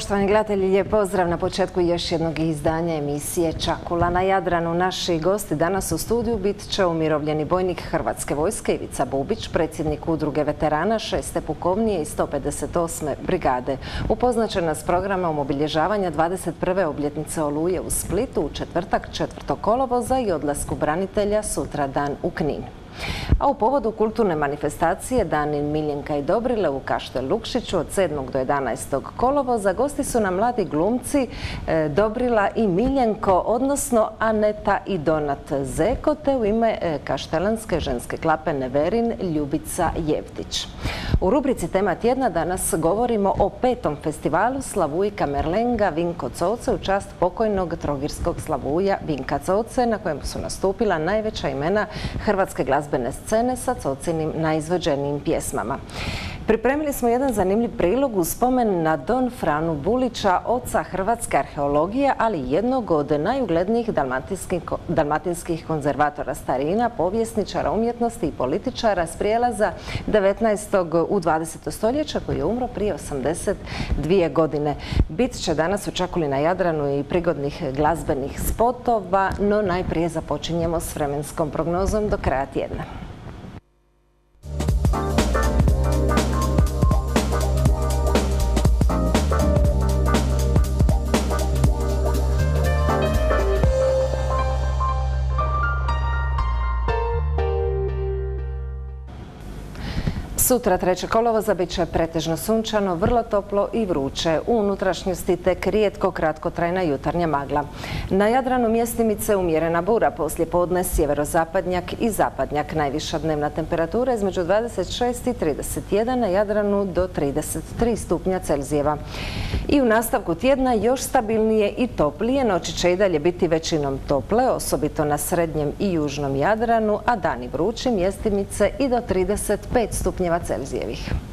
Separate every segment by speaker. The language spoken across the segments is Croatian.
Speaker 1: Poštovani gledatelji, lijep pozdrav na početku još jednog izdanja emisije Čakula na Jadranu. Naši gosti danas u studiju bit će umirovljeni bojnik Hrvatske vojske Ivica Bubić, predsjednik udruge veterana 6. pukovnije i 158. brigade. Upoznaće nas programom obilježavanja 21. obljetnice Oluje u Splitu u četvrtak 4. kolovoza i odlasku branitelja sutra dan u Knin. A u povodu kulturne manifestacije Danin Miljenka i Dobrile u Kaštel Lukšiću od 7. do 11. kolovoza gosti su nam mladi glumci e, Dobrila i Miljenko, odnosno Aneta i Donat Zeko, te u ime e, kaštelanske ženske klape Neverin Ljubica Jevtić. U rubrici Tema tjedna danas govorimo o petom festivalu Slavujka Merlenga Vinko Coce u čast pokojnog trogirskog Slavuja Vinka Coce na kojem su nastupila najveća imena hrvatske glazbene scene sa Cocinim najizvođenijim pjesmama. Pripremili smo jedan zanimljiv prilog u spomen na Don Franu Bulića, oca hrvatske arheologije, ali jednog od najuglednijih dalmatinskih konzervatora starina, povjesničara umjetnosti i političara s prijelaza 19. u 20. stoljeća koji je umro prije 82 godine. Bit će danas u Čakuli na Jadranu i prigodnih glazbenih spotova, no najprije započinjemo s vremenskom prognozom do kraja tjedna. it. Sutra 3. kolovoza bit će pretežno sunčano, vrlo toplo i vruće. U unutrašnjosti tek rijetko kratkotrajna jutarnja magla. Na Jadranu mjestimice umjerena bura, poslije podne sjeverozapadnjak i zapadnjak. Najviša dnevna temperatura između 26 i 31, na Jadranu do 33 stupnja Celzijeva. I u nastavku tjedna još stabilnije i toplije. Noći će i dalje biti većinom tople, osobito na srednjem i južnom Jadranu, a dani vrući mjestimice i do 35 stupnjeva Celzijevih.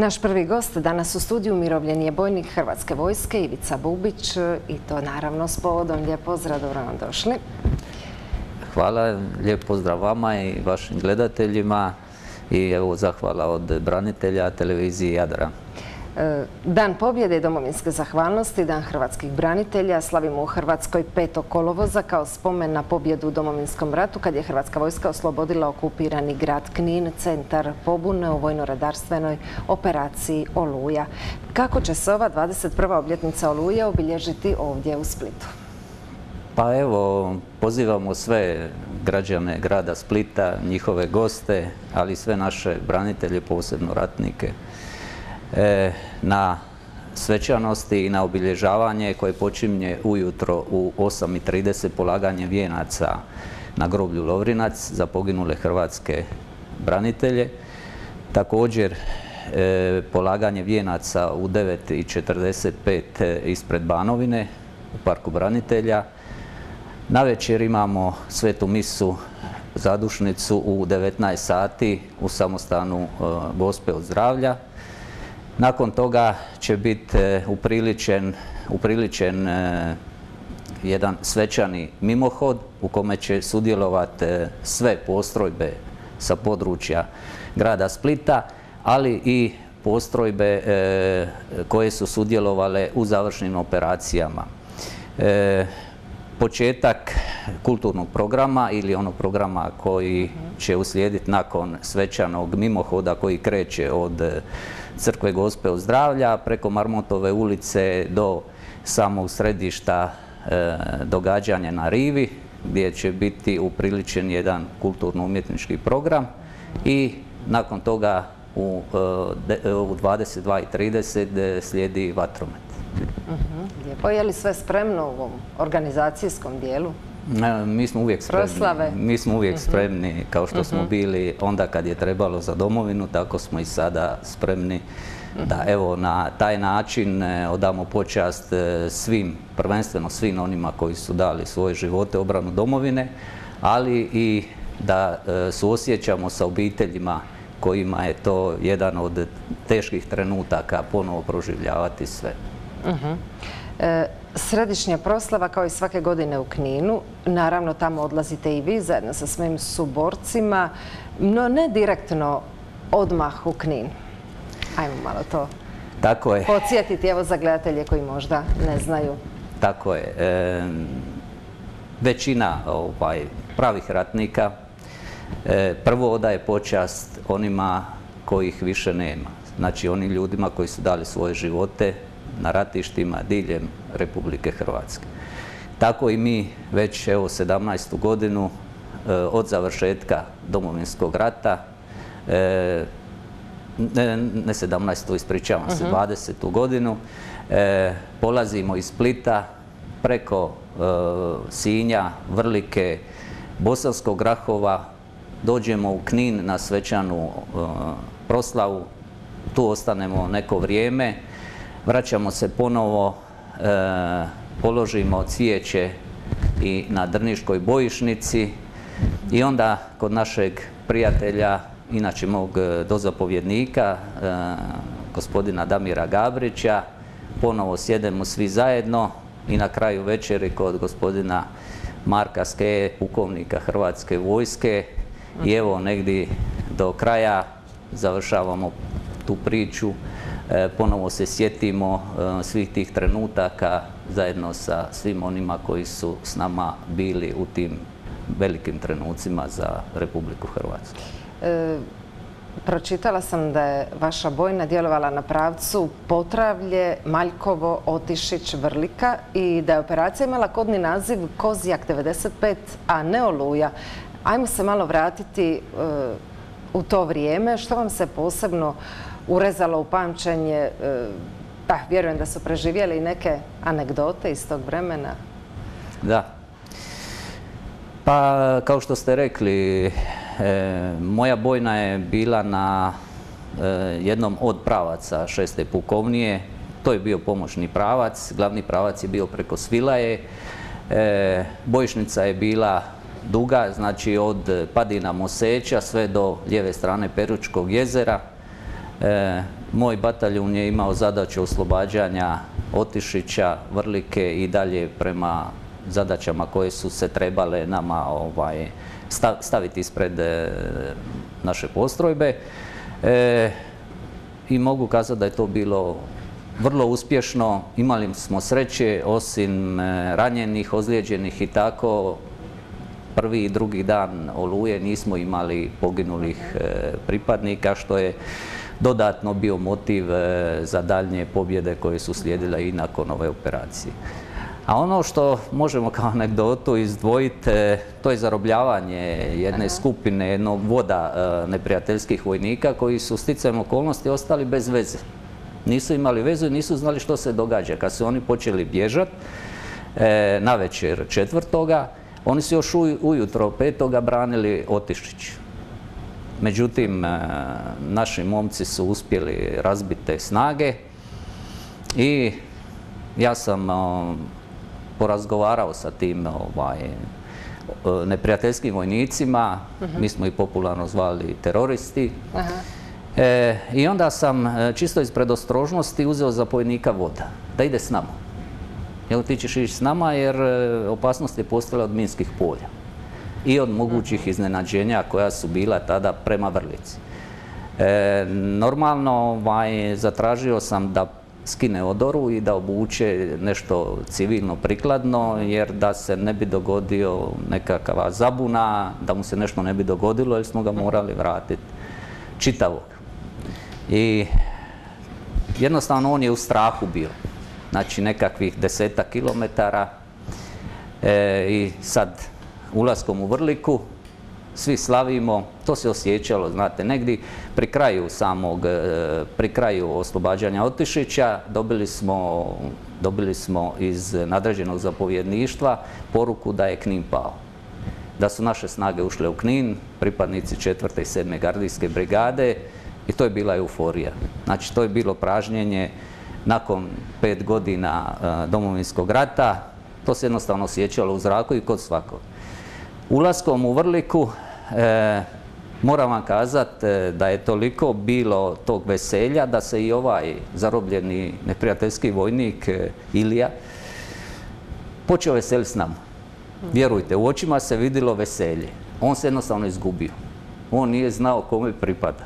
Speaker 1: Naš prvi gost danas u studiju umirovljen je bojnik Hrvatske vojske Ivica Bubić i to naravno s povodom. Lijep pozdrav, dobro nam došli.
Speaker 2: Hvala, lijep pozdrav vama i vašim gledateljima i evo zahvala od branitelja televiziji Jadra.
Speaker 1: E, Dan pobjede domovinske zahvalnosti, Dan hrvatskih branitelja, slavimo u Hrvatskoj 5. kolovoza kao spomen na pobjedu u domovinskom ratu kad je Hrvatska vojska oslobodila okupirani grad Knin, centar pobune u vojno-radarstvenoj operaciji Oluja. Kako će se ova 21. obljetnica Oluje obilježiti ovdje u Splitu?
Speaker 2: Pa evo, pozivamo sve građane grada Splita, njihove goste, ali sve naše branitelje, posebno ratnike, na svečanosti i na obilježavanje koje počinje ujutro u 8.30 polaganje vijenaca na groblju Lovrinac za poginule hrvatske branitelje. Također e, polaganje vijenaca u 9.45 ispred Banovine u Parku branitelja. Na večer imamo svetu misu zadušnicu u 19 sati u samostanu e, Gospe od zdravlja. Nakon toga će biti e, upriličen, upriličen e, jedan svečani mimohod u kome će sudjelovati sve postrojbe sa područja grada Splita, ali i postrojbe e, koje su sudjelovale u završnim operacijama. E, početak kulturnog programa ili onog programa koji će uslijediti nakon svečanog mimohoda koji kreće od e, crkve Gospe od zdravlja preko Marmotove ulice do samog središta e, događanja na Rivi gdje će biti upriličen jedan kulturno-umjetnički program i nakon toga u, e, de- u 22.30 slijedi vatromet.
Speaker 1: Lijepo, je li sve spremno u ovom organizacijskom dijelu?
Speaker 2: E, Mi smo uvijek spremni.
Speaker 1: Proslave.
Speaker 2: Mi smo uvijek spremni kao što smo bili onda kad je trebalo za domovinu, tako smo i sada spremni da evo na taj način e, odamo počast e, svim, prvenstveno svim onima koji su dali svoje živote obranu domovine, ali i da suosjećamo sa obiteljima kojima je to jedan od teških trenutaka ponovo proživljavati sve.
Speaker 1: E, Središnja proslava kao i svake godine u Kninu. Naravno, tamo odlazite i vi zajedno sa svojim suborcima. no ne direktno odmah u Knin. Ajmo malo to
Speaker 2: Tako je.
Speaker 1: podsjetiti, evo za gledatelje koji možda ne znaju.
Speaker 2: Tako je. E, većina ovaj, pravih ratnika e, prvo odaje počast onima kojih više nema. Znači onim ljudima koji su dali svoje živote na ratištima diljem Republike Hrvatske. Tako i mi već evo 17. godinu e, od završetka Domovinskog rata e, ne, ne 17. ispričavam se, 20. godinu. E, polazimo iz Splita preko Sinja, Vrlike, Bosanskog Grahova, dođemo u Knin na svečanu e, proslavu, tu ostanemo neko vrijeme, vraćamo se ponovo, položimo cvijeće i na Drniškoj bojišnici i onda kod našeg prijatelja, inače mog e, dozapovjednika, e, gospodina Damira Gabrića, ponovo sjedemo svi zajedno i na kraju večeri kod gospodina Marka Skeje, pukovnika Hrvatske vojske. I evo negdje do kraja završavamo tu priču, ponovo se sjetimo e, svih tih trenutaka zajedno sa svim onima koji su s nama bili u tim velikim trenucima za Republiku Hrvatsku.
Speaker 1: E, pročitala sam da je vaša bojna djelovala na pravcu Potravlje, Maljkovo, Otišić, Vrlika i da je operacija imala kodni naziv Kozjak 95, a ne Oluja. Ajmo se malo vratiti e, u to vrijeme. Što vam se posebno urezalo u pamćenje? E, pa, vjerujem da su preživjeli i neke anegdote iz tog vremena.
Speaker 2: Da. Pa, kao što ste rekli, e, moja bojna je bila na e, jednom od pravaca šeste pukovnije. To je bio pomoćni pravac, glavni pravac je bio preko Svilaje. Bojišnica je bila duga, znači od Padina Moseća sve do lijeve strane Peručkog jezera. E, moj bataljun je imao zadaću oslobađanja Otišića, Vrlike i dalje prema zadaćama koje su se trebale nama ovaj, stav- staviti ispred e, naše postrojbe. E, I mogu kazati da je to bilo vrlo uspješno. Imali smo sreće, osim ranjenih, ozlijeđenih i tako, prvi i drugi dan oluje nismo imali poginulih pripadnika, što je dodatno bio motiv e, za daljnje pobjede koje su slijedile i nakon ove operacije. A ono što možemo kao anegdotu izdvojiti, e, to je zarobljavanje jedne skupine, jednog voda e, neprijateljskih vojnika koji su sticajem okolnosti ostali bez veze. Nisu imali vezu i nisu znali što se događa. Kad su oni počeli bježati, na večer četvrtoga, oni su još uj- ujutro petoga branili Otišić. Međutim, e, naši momci su uspjeli razbiti te snage i ja sam porazgovarao sa tim ovaj, neprijateljskim vojnicima, mi smo ih popularno zvali teroristi. E, I onda sam e, čisto iz predostrožnosti uzeo zapovjednika voda, da ide s nama. Jel ti ćeš ići s nama jer opasnost je postala od minskih polja i od mogućih iznenađenja koja su bila tada prema Vrlici. E, normalno ovaj, zatražio sam da skine odoru i da obuče nešto civilno prikladno jer da se ne bi dogodio nekakva zabuna, da mu se nešto ne bi dogodilo jer smo ga morali vratiti čitavog. I jednostavno on je u strahu bio. Znači nekakvih deseta kilometara e, i sad ulaskom u Vrliku svi slavimo, to se osjećalo, znate, negdje pri kraju samog, e, pri kraju oslobađanja Otišića dobili smo, dobili smo iz nadređenog zapovjedništva poruku da je Knin pao. Da su naše snage ušle u Knin, pripadnici 4. i 7. gardijske brigade i to je bila euforija. Znači, to je bilo pražnjenje nakon pet godina e, domovinskog rata, to se jednostavno osjećalo u zraku i kod svakog. Ulaskom u Vrliku e, moram vam kazati e, da je toliko bilo tog veselja da se i ovaj zarobljeni neprijateljski vojnik e, Ilija počeo veseliti s nama. Vjerujte, u očima se vidjelo veselje. On se jednostavno izgubio. on nije znao kome pripada.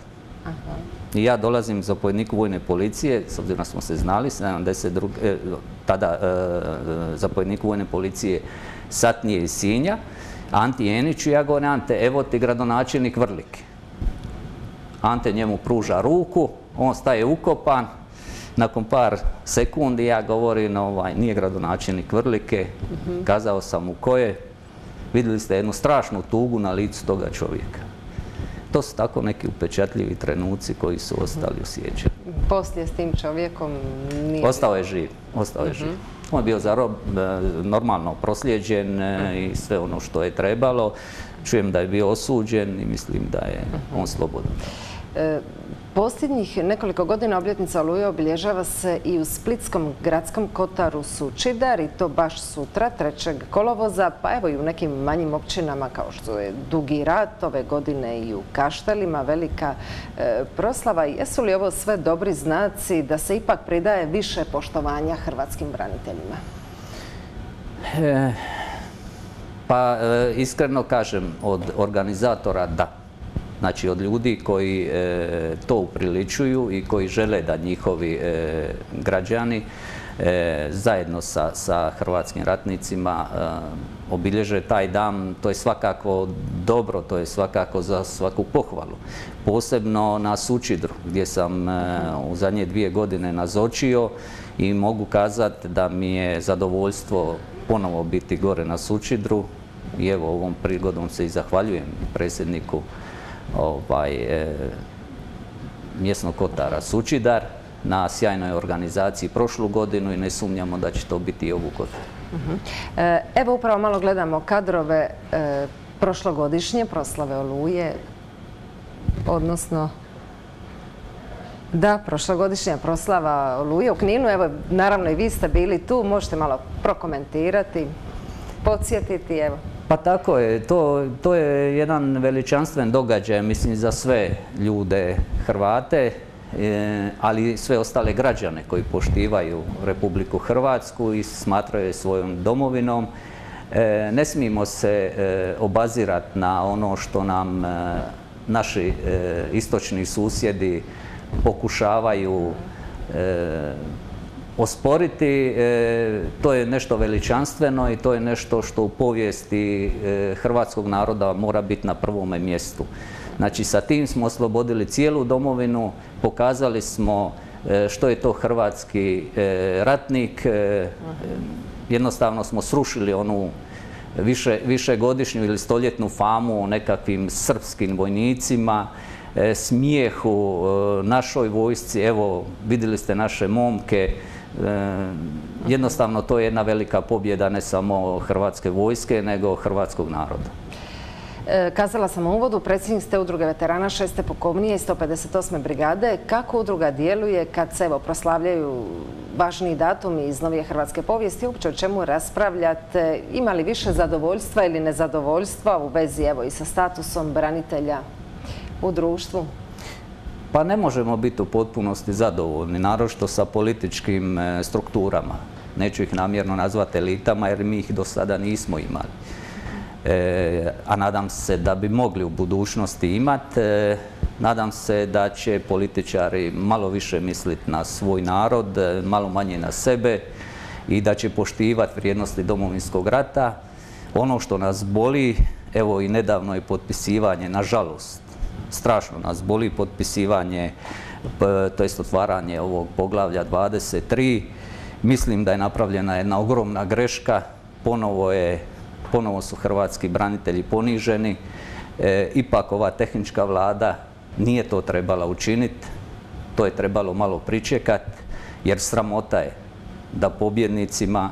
Speaker 2: I ja dolazim zapovjedniku vojne policije, s obzirom da smo se znali, 72, e, tada e, zapovjedniku vojne policije Satnije iz Sinja, Anti Jeniću, ja govorim Ante, evo ti gradonačelnik Vrlike. Ante njemu pruža ruku, on staje ukopan, nakon par sekundi ja govorim, ovaj, nije gradonačelnik Vrlike, kazao sam mu ko je, vidjeli ste jednu strašnu tugu na licu toga čovjeka. To su tako neki upečatljivi trenuci koji su ostali u sjećanju.
Speaker 1: Poslije s tim čovjekom nije...
Speaker 2: Ostao je živ, ostao je živ. Je bio zarob, e, normalno proslijeđen e, i sve ono što je trebalo. Čujem da je bio osuđen i mislim da je on slobodan.
Speaker 1: Posljednjih nekoliko godina obljetnica Oluje obilježava se i u Splitskom gradskom kotaru Sučidar i to baš sutra, 3. kolovoza, pa evo i u nekim manjim općinama kao što je Dugi rat ove godine i u Kaštelima, velika e, proslava. Jesu li ovo sve dobri znaci da se ipak pridaje više poštovanja hrvatskim braniteljima?
Speaker 2: E, pa e, iskreno kažem, od organizatora da. Znači od ljudi koji e, to upriličuju i koji žele da njihovi e, građani e, zajedno sa, hrvatskim ratnicima obilježe taj dan, to je svakako dobro, to je svakako za svaku pohvalu. Posebno na Sučidru gdje sam u zadnje dvije godine nazočio i mogu kazati da mi je zadovoljstvo ponovo biti gore na Sučidru i evo ovom prigodom se i zahvaljujem predsjedniku ovaj, e, mjesnog kotara Sučidar na sjajnoj organizaciji prošlu godinu i ne sumnjamo da će to biti i ovu godinu.
Speaker 1: Mhm. E, evo upravo malo gledamo kadrove e, prošlogodišnje proslave Oluje, odnosno da, prošlogodišnja proslava Oluje u Kninu. Evo, naravno i vi ste bili tu, možete malo prokomentirati, podsjetiti, evo.
Speaker 2: Pa tako je, to, to je jedan veličanstven događaj, mislim, za sve ljude Hrvate, e, ali i sve ostale građane koji poštivaju Republiku Hrvatsku i smatraju svojom domovinom. E, ne smijemo se e, obazirati na ono što nam naši istočni susjedi pokušavaju osporiti, e, to je nešto veličanstveno i to je nešto što u povijesti e, hrvatskog naroda mora biti na prvome mjestu. Znači sa tim smo oslobodili cijelu domovinu, pokazali smo e, što je to hrvatski ratnik, jednostavno smo srušili onu više, višegodišnju ili stoljetnu famu o nekakvim srpskim vojnicima, smijehu našoj vojsci, evo vidjeli ste naše momke, jednostavno to je jedna velika pobjeda ne samo Hrvatske vojske, nego hrvatskog naroda.
Speaker 1: E, kazala sam u uvodu, predsjednik ste udruge veterana 6. pokovnije i 158. brigade. Kako udruga djeluje kad se evo proslavljaju važniji datumi iz novije hrvatske povijesti? Uopće o čemu raspravljate? Ima li više zadovoljstva ili nezadovoljstva u vezi evo i sa statusom branitelja u društvu?
Speaker 2: Pa ne možemo biti u potpunosti zadovoljni, naročito sa političkim e, strukturama. Neću ih namjerno nazvati elitama jer mi ih do sada nismo imali. E, a nadam se da bi mogli u budućnosti imati. E, nadam se da će političari malo više misliti na svoj narod, malo manje na sebe i da će poštivati vrijednosti domovinskog rata. Ono što nas boli, evo i nedavno je potpisivanje, nažalost, strašno nas boli potpisivanje, to jest otvaranje ovog poglavlja 23. Mislim da je napravljena jedna ogromna greška, ponovo, je, ponovo su hrvatski branitelji poniženi. E, ipak ova tehnička vlada nije to trebala učiniti, to je trebalo malo pričekati, jer sramota je da pobjednicima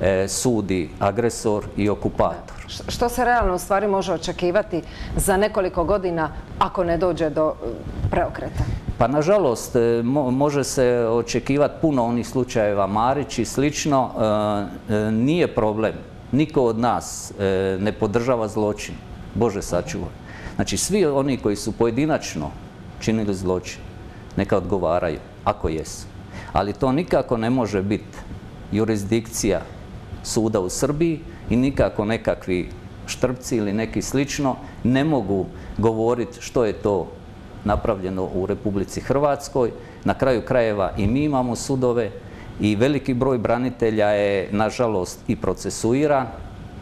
Speaker 2: e, sudi agresor i okupator.
Speaker 1: Što se realno u stvari može očekivati za nekoliko godina ako ne dođe do e, preokreta?
Speaker 2: Pa nažalost e, može se očekivati puno onih slučajeva Marić i slično. E, nije problem. Niko od nas ne podržava zločin. Bože sačuvaj. Znači svi oni koji su pojedinačno činili zločin, neka odgovaraju, ako jesu. Ali to nikako ne može biti jurisdikcija suda u Srbiji i nikako nekakvi Štrbci ili neki slično ne mogu govoriti što je to napravljeno u Republici Hrvatskoj. Na kraju krajeva i mi imamo sudove i veliki broj branitelja je nažalost i procesuiran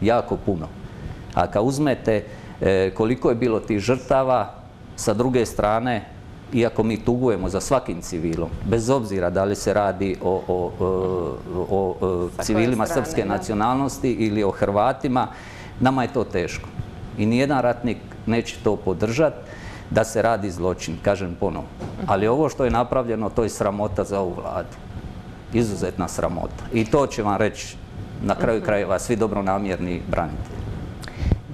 Speaker 2: jako puno. A kad uzmete e, koliko je bilo tih žrtava, sa druge strane, iako mi tugujemo za svakim civilom, bez obzira da li se radi o, o, o, o civilima
Speaker 1: strane,
Speaker 2: srpske
Speaker 1: da.
Speaker 2: nacionalnosti ili o Hrvatima, nama je to teško. I nijedan ratnik neće to podržati da se radi zločin, kažem ponovo. Ali ovo što je napravljeno, to je sramota za ovu vladu. Izuzetna sramota. I to će vam reći na kraju krajeva svi dobronamjerni branitelji.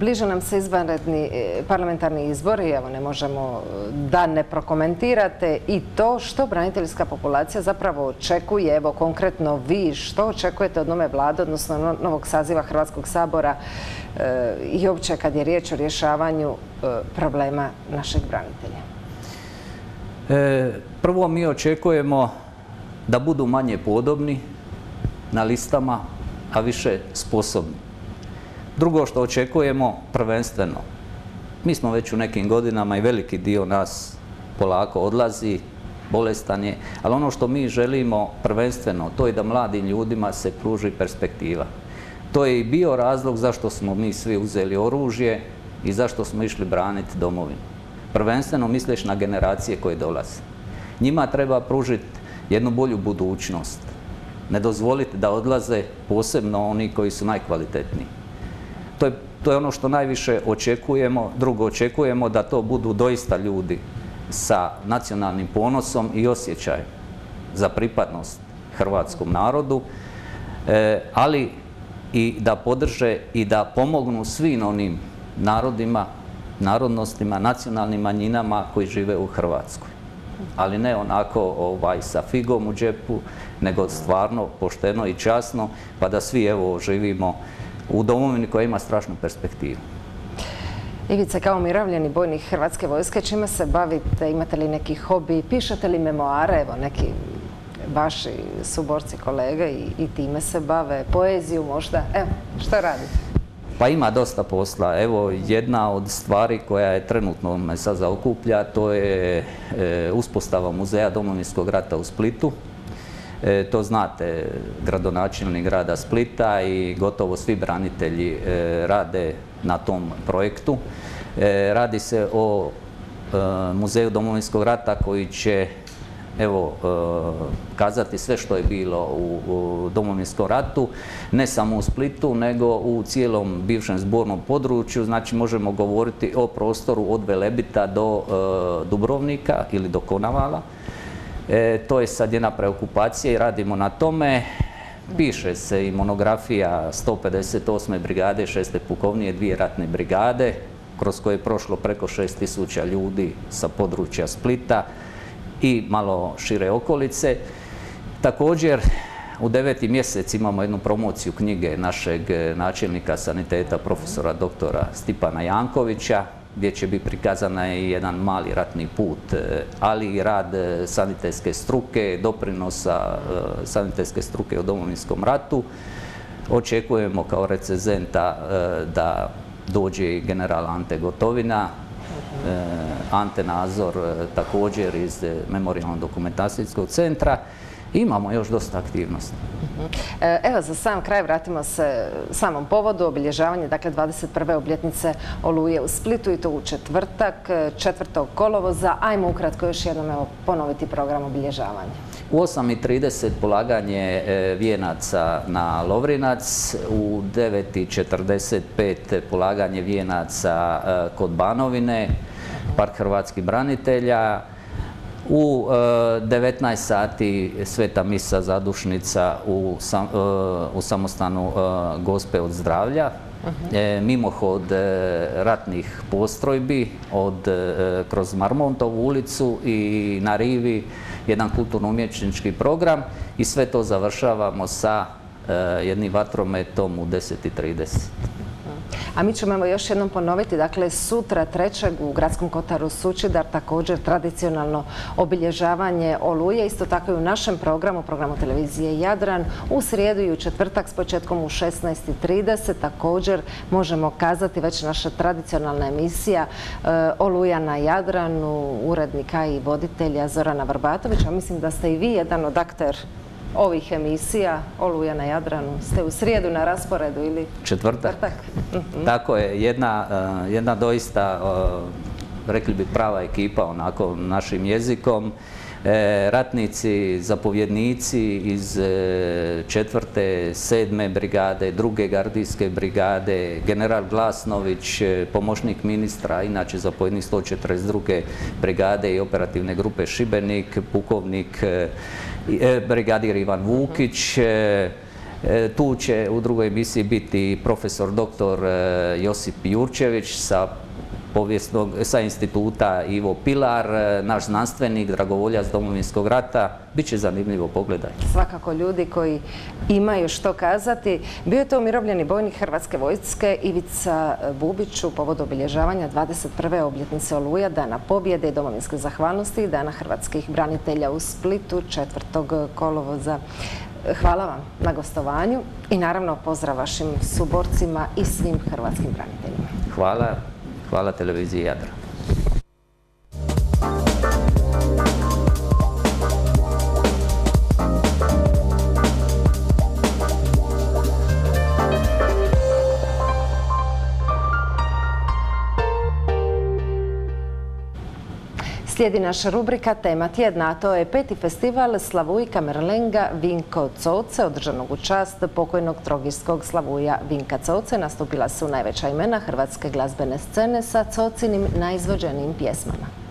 Speaker 1: Bliže nam se izvanredni e, parlamentarni izbori, evo ne možemo e, da ne prokomentirate i to što braniteljska populacija zapravo očekuje, evo konkretno vi, što očekujete od nove vlade, odnosno no- novog saziva Hrvatskog sabora e, i uopće kad je riječ o rješavanju problema našeg branitelja?
Speaker 2: Prvo mi očekujemo da budu manje podobni na listama, a više sposobni. Drugo što očekujemo prvenstveno, mi smo već u nekim godinama i veliki dio nas polako odlazi, bolestan je, ali ono što mi želimo prvenstveno, to je da mladim ljudima se pruži perspektiva. To je i bio razlog zašto smo mi svi uzeli oružje i zašto smo išli braniti domovinu. Prvenstveno misliš na generacije koje dolaze. Njima treba pružiti jednu bolju budućnost. Ne dozvoliti da odlaze posebno oni koji su najkvalitetniji. To je, to je ono što najviše očekujemo. Drugo, očekujemo da to budu doista ljudi sa nacionalnim ponosom i osjećajem za pripadnost hrvatskom narodu, e, ali i da podrže i da pomognu svim onim narodima, narodnostima, nacionalnim manjinama koji žive u Hrvatskoj. Ali ne onako ovaj, sa figom u džepu, nego stvarno, pošteno i časno, pa da svi evo živimo u domovini koja ima strašnu perspektivu.
Speaker 1: Ivica, kao umirovljeni bojnik Hrvatske vojske, čime se bavite? Imate li neki hobi? Pišete li memoare? Evo, neki vaši suborci, kolege i, i time se bave. Poeziju možda? Evo, što radite?
Speaker 2: Pa ima dosta posla. Evo, jedna od stvari koja je trenutno me sad zaokuplja, to je e, uspostava muzeja Domovinskog rata u Splitu. E, to znate, gradonačelnik grada Splita i gotovo svi branitelji e, rade na tom projektu. E, radi se o muzeju Domovinskog rata koji će evo, kazati sve što je bilo u, Domovinskom ratu, ne samo u Splitu, nego u cijelom bivšem zbornom području, znači možemo govoriti o prostoru od Velebita do Dubrovnika ili do Konavala. E, to je sad jedna preokupacija i radimo na tome. Piše se i monografija 158. brigade, 6. pukovnije, dvije ratne brigade, kroz koje je prošlo preko 6000 ljudi sa područja Splita i malo šire okolice. Također, u deveti mjesec imamo jednu promociju knjige našeg eh, načelnika saniteta, profesora doktora Stipana Jankovića, gdje će biti prikazana i jedan mali ratni put, eh, ali i rad eh, sanitetske struke, doprinosa sanitetske struke u Domovinskom ratu. Očekujemo kao recenzenta da dođe i general Ante Gotovina, Ante Nazor također iz Memorijalno-dokumentacijskog centra. Imamo još dosta aktivnosti.
Speaker 1: E, Evo, za sam kraj vratimo se samom povodu, obilježavanje, dakle, 21. obljetnice Oluje u Splitu i to u četvrtak, 4. kolovoza. Ajmo ukratko još jednom evo, ponoviti program obilježavanja.
Speaker 2: U 8.30 polaganje e, vijenaca na Lovrinac, u 9.45 polaganje vijenaca e, kod Banovine, Park hrvatskih branitelja, u e, 19 sati sveta misa zadušnica u, sam, e, u samostanu e, Gospe od zdravlja. E, mimohod e, ratnih postrojbi od, e, kroz Marmontovu ulicu i na Rivi jedan kulturno-umjetnički program i sve to završavamo sa e, jednim vatrometom u 10.30.
Speaker 1: A mi ćemo evo još jednom ponoviti, dakle sutra trećeg u Gradskom Kotaru Sučidar također tradicionalno obilježavanje Oluje, isto tako i u našem programu, programu televizije Jadran, u srijedu i u četvrtak s početkom u 16.30 također možemo kazati već naša tradicionalna emisija e, Oluja na Jadranu, urednika i voditelja Zorana Vrbatovića. Mislim da ste i vi jedan od akter ovih emisija Oluja na Jadranu. Ste u srijedu na rasporedu ili
Speaker 2: četvrtak? Mhm. Tako je, jedna, e, jedna doista, e, rekli bi prava ekipa onako našim jezikom. E, ratnici, zapovjednici iz četvrte, sedme brigade, druge gardijske brigade, general Glasnović, pomoćnik ministra, inače zapovjednik 142. brigade i operativne grupe Šibenik, pukovnik brigadir Ivan Vukić, e, e, tu će u drugoj emisiji biti profesor doktor Josip Jurčević sa povijesnog, sa instituta Ivo Pilar, naš znanstvenik, dragovoljac Domovinskog rata. Biće zanimljivo pogledati.
Speaker 1: Svakako ljudi koji imaju što kazati. Bio je to umirovljeni bojnik Hrvatske vojske Ivica Bubić u povodu obilježavanja 21. obljetnice Oluja, Dana pobjede i domovinske zahvalnosti i Dana hrvatskih branitelja u Splitu 4. kolovoza. Hvala vam na gostovanju i naravno pozdrav vašim suborcima i svim hrvatskim braniteljima.
Speaker 2: Hvala. Hvala televiziji Jadra.
Speaker 1: Slijedi naša rubrika Tema tjedna, a to je peti festival Slavujka Merlenga Vinko Coce, održanog u čast pokojnog trogirskog Slavuja Vinka Coce. Nastupila su najveća imena hrvatske glazbene scene sa Cocinim najizvođenijim pjesmama.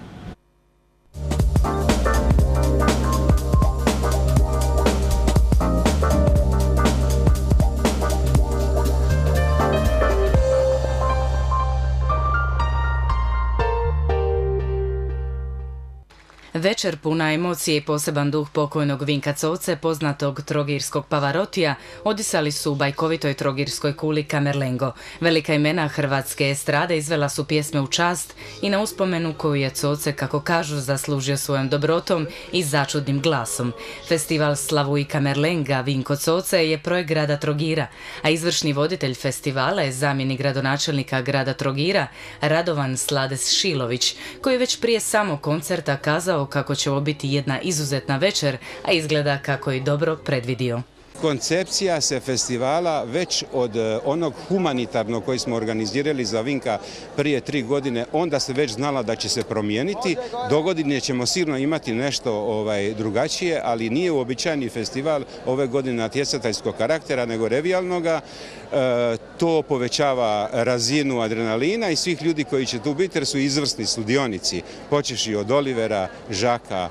Speaker 3: Večer puna emocije i poseban duh pokojnog Vinka Covce, poznatog trogirskog pavarotija, odisali su u bajkovitoj trogirskoj kuli Kamerlengo. Velika imena hrvatske estrade izvela su pjesme u čast i na uspomenu koju je Covce, kako kažu, zaslužio svojom dobrotom i začudnim glasom. Festival Slavu i Kamerlenga Vinko Covce je projekt grada Trogira, a izvršni voditelj festivala je zamjeni gradonačelnika grada Trogira, Radovan Slades Šilović, koji je već prije samog koncerta kazao kako će ovo biti jedna izuzetna večer, a izgleda kako je dobro predvidio.
Speaker 4: Koncepcija se festivala već od e, onog humanitarnog koji smo organizirali za Vinka prije tri godine, onda se već znala da će se promijeniti. Do godine ćemo sigurno imati nešto ovaj, drugačije, ali nije uobičajeni festival ove godine natjecateljskog karaktera, nego revijalnoga. E, to povećava razinu adrenalina i svih ljudi koji će tu biti jer su izvrsni sudionici, počeši od Olivera, Žaka,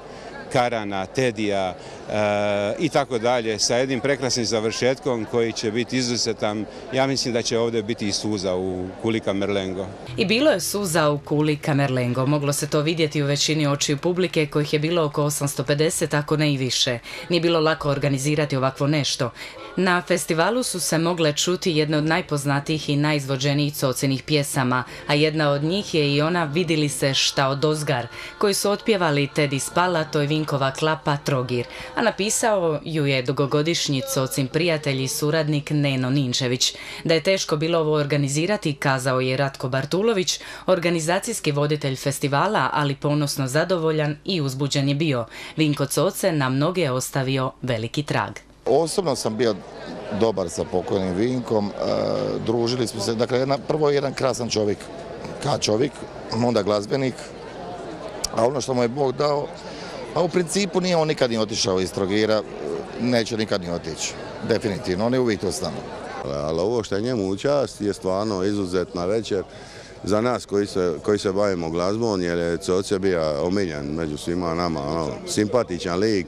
Speaker 4: Karana, Tedija e, i tako dalje sa jednim prekrasnim završetkom koji će biti izuzetan. Ja mislim da će ovdje biti i suza u kuli Kamerlengo.
Speaker 3: I bilo je suza u kuli Kamerlengo. Moglo se to vidjeti u većini očiju publike kojih je bilo oko 850, ako ne i više. Nije bilo lako organizirati ovakvo nešto. Na festivalu su se mogle čuti jedne od najpoznatijih i najizvođenijih cocinih pjesama, a jedna od njih je i ona Vidili se šta od Ozgar, koji su otpjevali Tedi Spala, to je Vinkova klapa Trogir, a napisao ju je dugogodišnji cocin prijatelj i suradnik Neno Ninčević. Da je teško bilo ovo organizirati, kazao je Ratko Bartulović, organizacijski voditelj festivala, ali ponosno zadovoljan i uzbuđen je bio. Vinko Coce na mnoge ostavio veliki trag.
Speaker 5: Osobno sam bio dobar sa pokojnim Vinkom, e, družili smo se, dakle prvo je jedan krasan čovjek, ka čovjek, onda glazbenik, a ono što mu je Bog dao, a u principu nije on nikad ni otišao iz Trogira, neće nikad ni otići, definitivno, on je uvijek to s nama.
Speaker 6: Ali ovo što je njemu u je stvarno izuzetna večer za nas koji se, koji se bavimo glazbom, jer je Coce bio omiljen među svima nama, ono, simpatičan lik,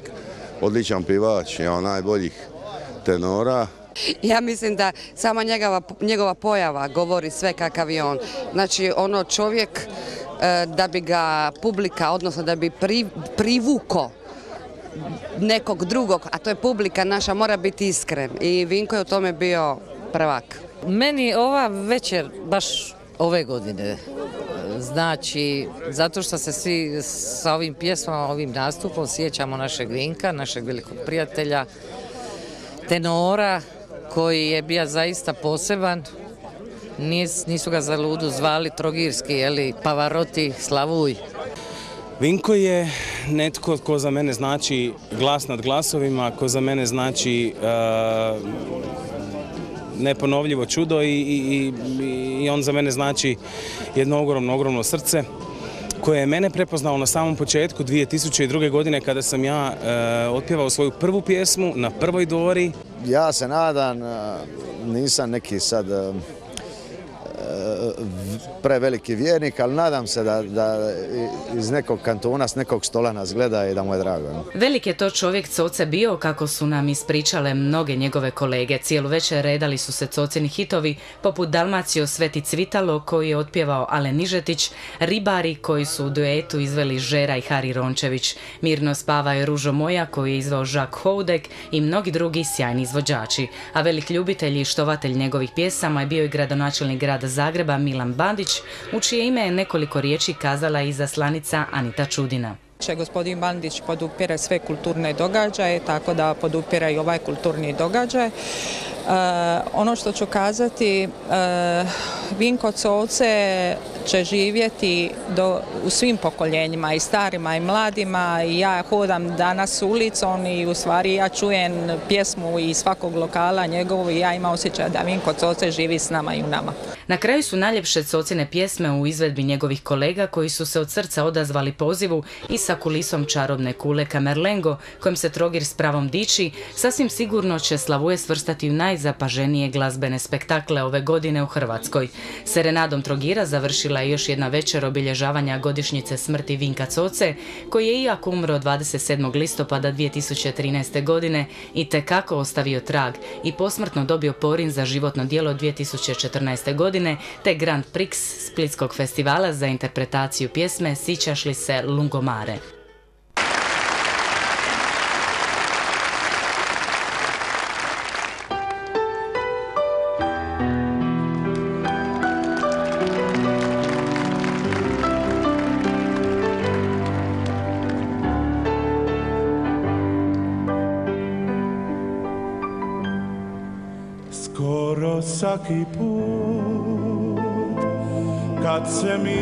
Speaker 6: odličan pivač, jedan najboljih tenora.
Speaker 7: Ja mislim da sama njegova, njegova pojava govori sve kakav je on. Znači ono čovjek e, da bi ga publika, odnosno da bi privuko nekog drugog, a to je publika naša, mora biti iskren. I Vinko je u tome bio prvak.
Speaker 8: Meni ova večer baš ove godine znači zato što se svi sa ovim pjesmama, ovim nastupom sjećamo našeg Vinka, našeg velikog prijatelja, tenora koji je bio zaista poseban. nisu ga za ludu zvali Trogirski, jeli, Pavaroti, Slavuj.
Speaker 9: Vinko je netko ko za mene znači glas nad glasovima, ko za mene znači uh, neponovljivo čudo i, i, i on za mene znači jedno ogromno, ogromno srce koje je mene prepoznalo na samom početku 2002. godine kada sam ja uh, otpjevao svoju prvu pjesmu na prvoj dori.
Speaker 10: Ja se nadam, nisam neki sad preveliki vjernik, ali nadam se da, da iz nekog kantona, s nekog stola nas gleda i da mu je drago.
Speaker 3: Velik je to čovjek Coce bio, kako su nam ispričale mnoge njegove kolege. Cijelu večer redali su se Cocini hitovi, poput Dalmacio Sveti Cvitalo, koji je otpjevao Ale Nižetić, Ribari, koji su u duetu izveli Žera i Hari Rončević, Mirno spava je Ružo Moja, koji je izvao Žak Houdek i mnogi drugi sjajni izvođači. A velik ljubitelj i štovatelj njegovih pjesama je bio i gradonačelnik grada Zagreba Milan Bandić, u čije ime je nekoliko riječi kazala i zaslanica Anita Čudina.
Speaker 11: Gospodin Bandić podupire sve kulturne događaje, tako da podupire i ovaj kulturni događaj. E, ono što ću kazati, e, Vinko Coce će živjeti do, u svim pokoljenjima, i starima i mladima. I ja hodam danas ulicom i u stvari ja čujem pjesmu iz svakog lokala njegovu i ja imam osjećaj da Vinko Coce živi s nama i u nama.
Speaker 3: Na kraju su najljepše Cocine pjesme u izvedbi njegovih kolega koji su se od srca odazvali pozivu i sa kulisom čarobne kule Kamerlengo, kojim se Trogir s pravom diči, sasvim sigurno će Slavuje svrstati u najzapaženije glazbene spektakle ove godine u Hrvatskoj. Serenadom Trogira završila je još jedna večer obilježavanja godišnjice smrti Vinka Coce, koji je iako umro 27. listopada 2013. godine i tekako ostavio trag i posmrtno dobio porin za životno djelo 2014. godine te Grand Prix Splitskog festivala za interpretaciju pjesme Sićaš li se Lungomare.
Speaker 12: Svaki put kad mi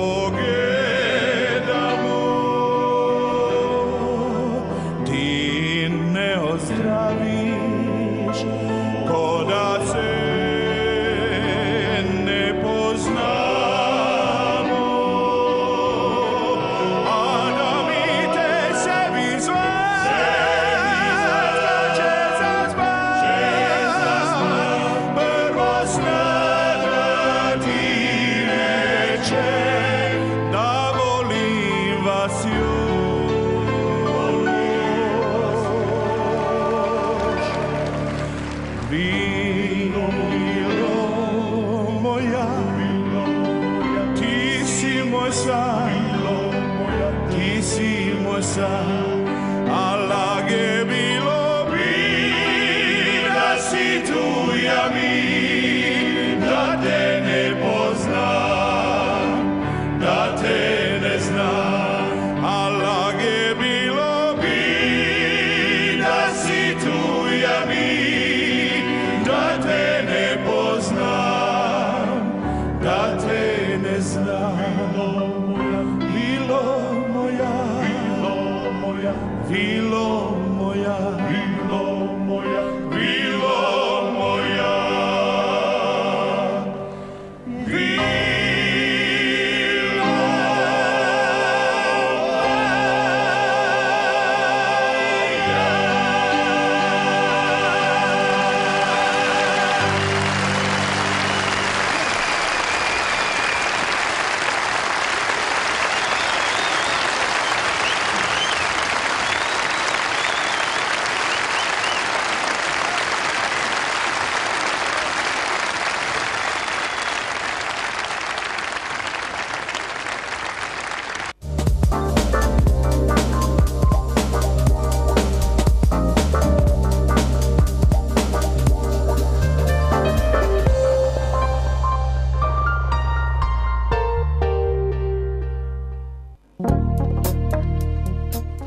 Speaker 12: Oh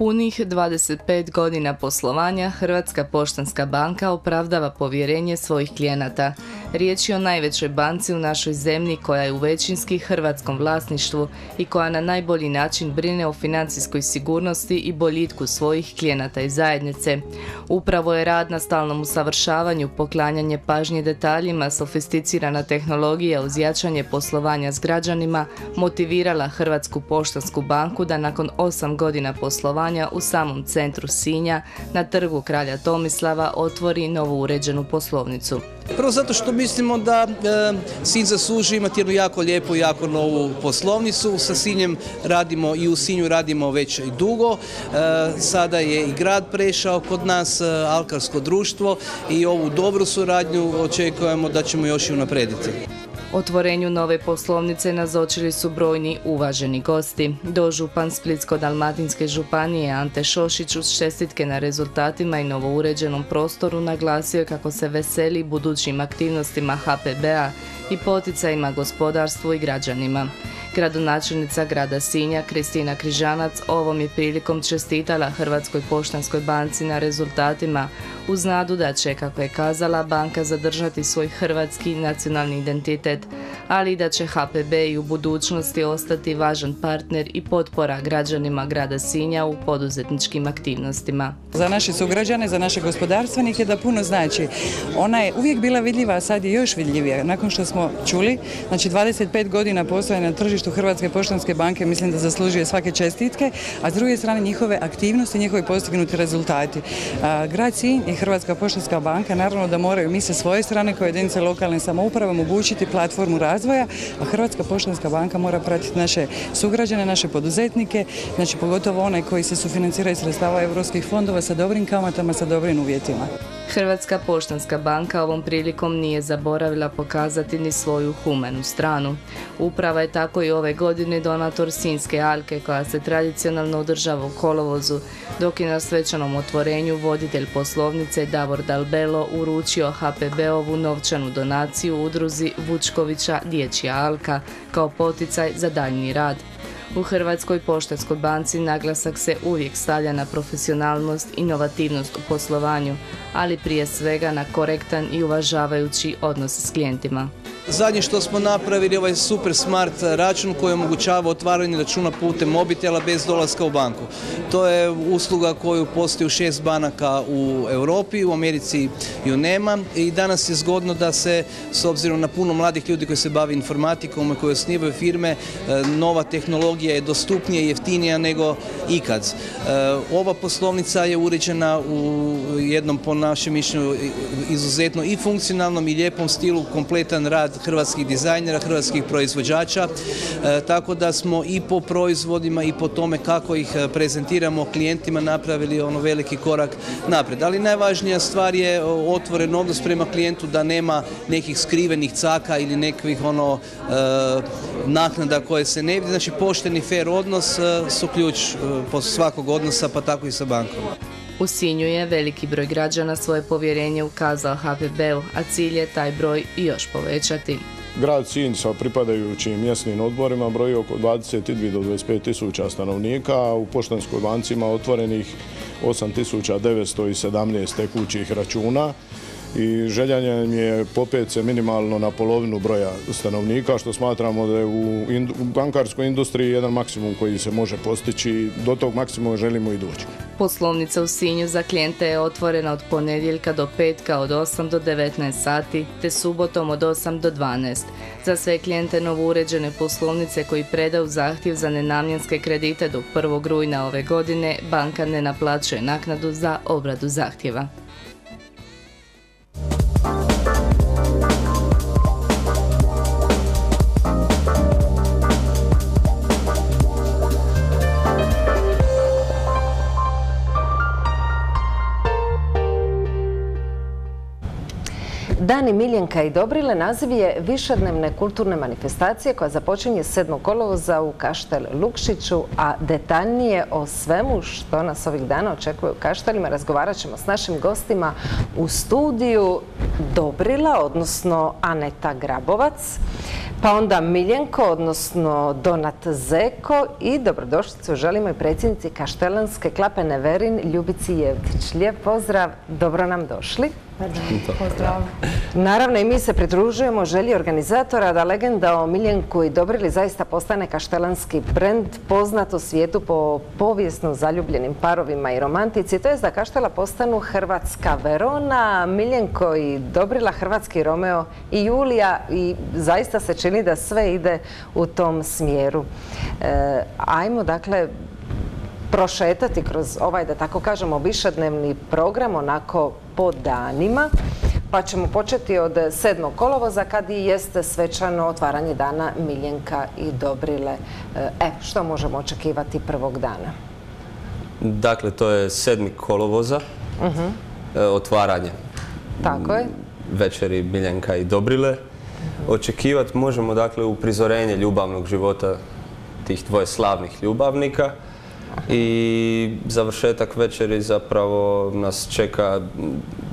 Speaker 13: Punih 25 godina poslovanja Hrvatska poštanska banka opravdava povjerenje svojih klijenata. Riječ je o najvećoj banci u našoj zemlji koja je u većinski hrvatskom vlasništvu i koja na najbolji način brine o financijskoj sigurnosti i boljitku svojih klijenata i zajednice. Upravo je rad na stalnom usavršavanju, poklanjanje pažnje detaljima, sofisticirana tehnologija uz jačanje poslovanja s građanima motivirala Hrvatsku poštansku banku da nakon 8 godina poslovanja u samom centru Sinja na trgu Kralja Tomislava otvori novu uređenu poslovnicu.
Speaker 14: Prvo zato što mislimo da e, Sinj zasluži imati jednu jako lijepu i jako novu poslovnicu. Sa Sinjem radimo i u Sinju radimo već i dugo. E, sada je i grad prešao kod nas, e, Alkarsko društvo i ovu dobru suradnju očekujemo da ćemo još i unaprediti.
Speaker 13: Otvorenju nove poslovnice nazočili su brojni uvaženi gosti. Dožupan Splitsko-Dalmatinske županije Ante Šošić uz čestitke na rezultatima i novouređenom prostoru naglasio kako se veseli budućim aktivnostima HPB-a i poticajima gospodarstvu i građanima. Gradonačelnica grada Sinja Kristina Križanac ovom je prilikom čestitala Hrvatskoj poštanskoj banci na rezultatima uz nadu da će, kako je kazala, banka zadržati svoj hrvatski nacionalni identitet, ali i da će HPB i u budućnosti ostati važan partner i potpora građanima grada Sinja u poduzetničkim aktivnostima.
Speaker 15: Za naše sugrađane, za naše gospodarstvenike da puno znači. Ona je uvijek bila vidljiva, a sad je još vidljivija. Nakon što smo čuli, znači 25 godina postojanja na tržištu Hrvatske poštanske banke mislim da zaslužuje svake čestitke, a s druge strane njihove aktivnosti, njihovi postignuti rezultati. Grad Sinj i Hrvatska poštanska banka naravno da moraju mi sa svoje strane kao jedinice lokalne samouprave omogućiti platformu razvoja, a Hrvatska poštanska banka mora pratiti naše sugrađane, naše poduzetnike, znači pogotovo one koji se sufinanciraju sredstava europskih fondova sa dobrim kamatama, sa dobrim uvjetima.
Speaker 13: Hrvatska poštanska banka ovom prilikom nije zaboravila pokazati ni svoju humanu stranu. Uprava je tako i ove godine donator Sinske alke koja se tradicionalno održava u kolovozu, dok je na svečanom otvorenju voditelj poslovnice Davor Dalbelo uručio HPB-ovu novčanu donaciju udruzi Vučkovića Dječja alka kao poticaj za daljnji rad. U Hrvatskoj poštanskoj banci naglasak se uvijek stavlja na profesionalnost, inovativnost u poslovanju, ali prije svega na korektan i uvažavajući odnos s klijentima.
Speaker 14: Zadnje što smo napravili je ovaj super smart račun koji omogućava otvaranje računa putem mobitela bez dolaska u banku. To je usluga koju postoji u šest banaka u Europi, u Americi ju nema i danas je zgodno da se s obzirom na puno mladih ljudi koji se bave informatikom i koji osnivaju firme, e, nova tehnologija je dostupnija i jeftinija nego ikad. E, ova poslovnica je uređena u jednom po našem mišljenju izuzetno i funkcionalnom i lijepom stilu kompletan rad hrvatskih dizajnera, hrvatskih proizvođača, e, tako da smo i po proizvodima i po tome kako ih prezentiramo serviramo klijentima napravili ono veliki korak naprijed. Ali najvažnija stvar je otvoren odnos prema klijentu da nema nekih skrivenih caka ili nekih ono e, naknada koje se ne vidi. Znači pošteni fair odnos e, su ključ e, svakog odnosa pa tako i sa bankom.
Speaker 13: U Sinju je veliki broj građana svoje povjerenje ukazao HPB-u, a cilj je taj broj još povećati.
Speaker 16: Grad Sinj sa pripadajućim mjesnim odborima broji oko 22 do 25 tisuća stanovnika, a u Poštanskoj banci ima otvorenih 8917 tekućih računa i željanje je popet se minimalno na polovinu broja stanovnika, što smatramo da je u bankarskoj industriji jedan maksimum koji se može postići. Do tog maksimuma želimo i doći.
Speaker 13: Poslovnica u Sinju za klijente je otvorena od ponedjeljka do petka od 8 do 19 sati, te subotom od 8 do 12. Za sve klijente uređene poslovnice koji predaju zahtjev za nenamjenske kredite do 1. rujna ove godine, banka ne naplaćuje naknadu za obradu zahtjeva.
Speaker 1: Dani Miljenka i Dobrile naziv je višednevne kulturne manifestacije koja započinje 7. kolovoza u Kaštel Lukšiću, a detaljnije o svemu što nas ovih dana očekuje u Kaštelima razgovarat ćemo s našim gostima u studiju Dobrila, odnosno Aneta Grabovac, pa onda Miljenko, odnosno Donat Zeko i dobrodošlicu želimo i predsjednici Kaštelanske klape Neverin Ljubici Jevtić. Lijep pozdrav, dobro nam došli.
Speaker 17: Pozdrav.
Speaker 1: Naravno i mi se pridružujemo želji organizatora da legenda o Miljenku i Dobrili zaista postane kaštelanski brend poznat u svijetu po povijesno zaljubljenim parovima i romantici. To je da Kaštela postanu Hrvatska Verona, Miljenko i Dobrila Hrvatski Romeo i Julija i zaista se čini da sve ide u tom smjeru. E, ajmo dakle prošetati kroz ovaj, da tako kažemo, višednevni program onako po danima. Pa ćemo početi od 7. kolovoza kad i jeste svečano otvaranje dana Miljenka i Dobrile. E, što možemo očekivati prvog dana?
Speaker 17: Dakle, to je 7. kolovoza, mhm. e, otvaranje.
Speaker 1: Tako je.
Speaker 17: Večeri Miljenka i Dobrile. Očekivati možemo dakle uprizorenje ljubavnog života tih dvoje slavnih ljubavnika i završetak večeri zapravo nas čeka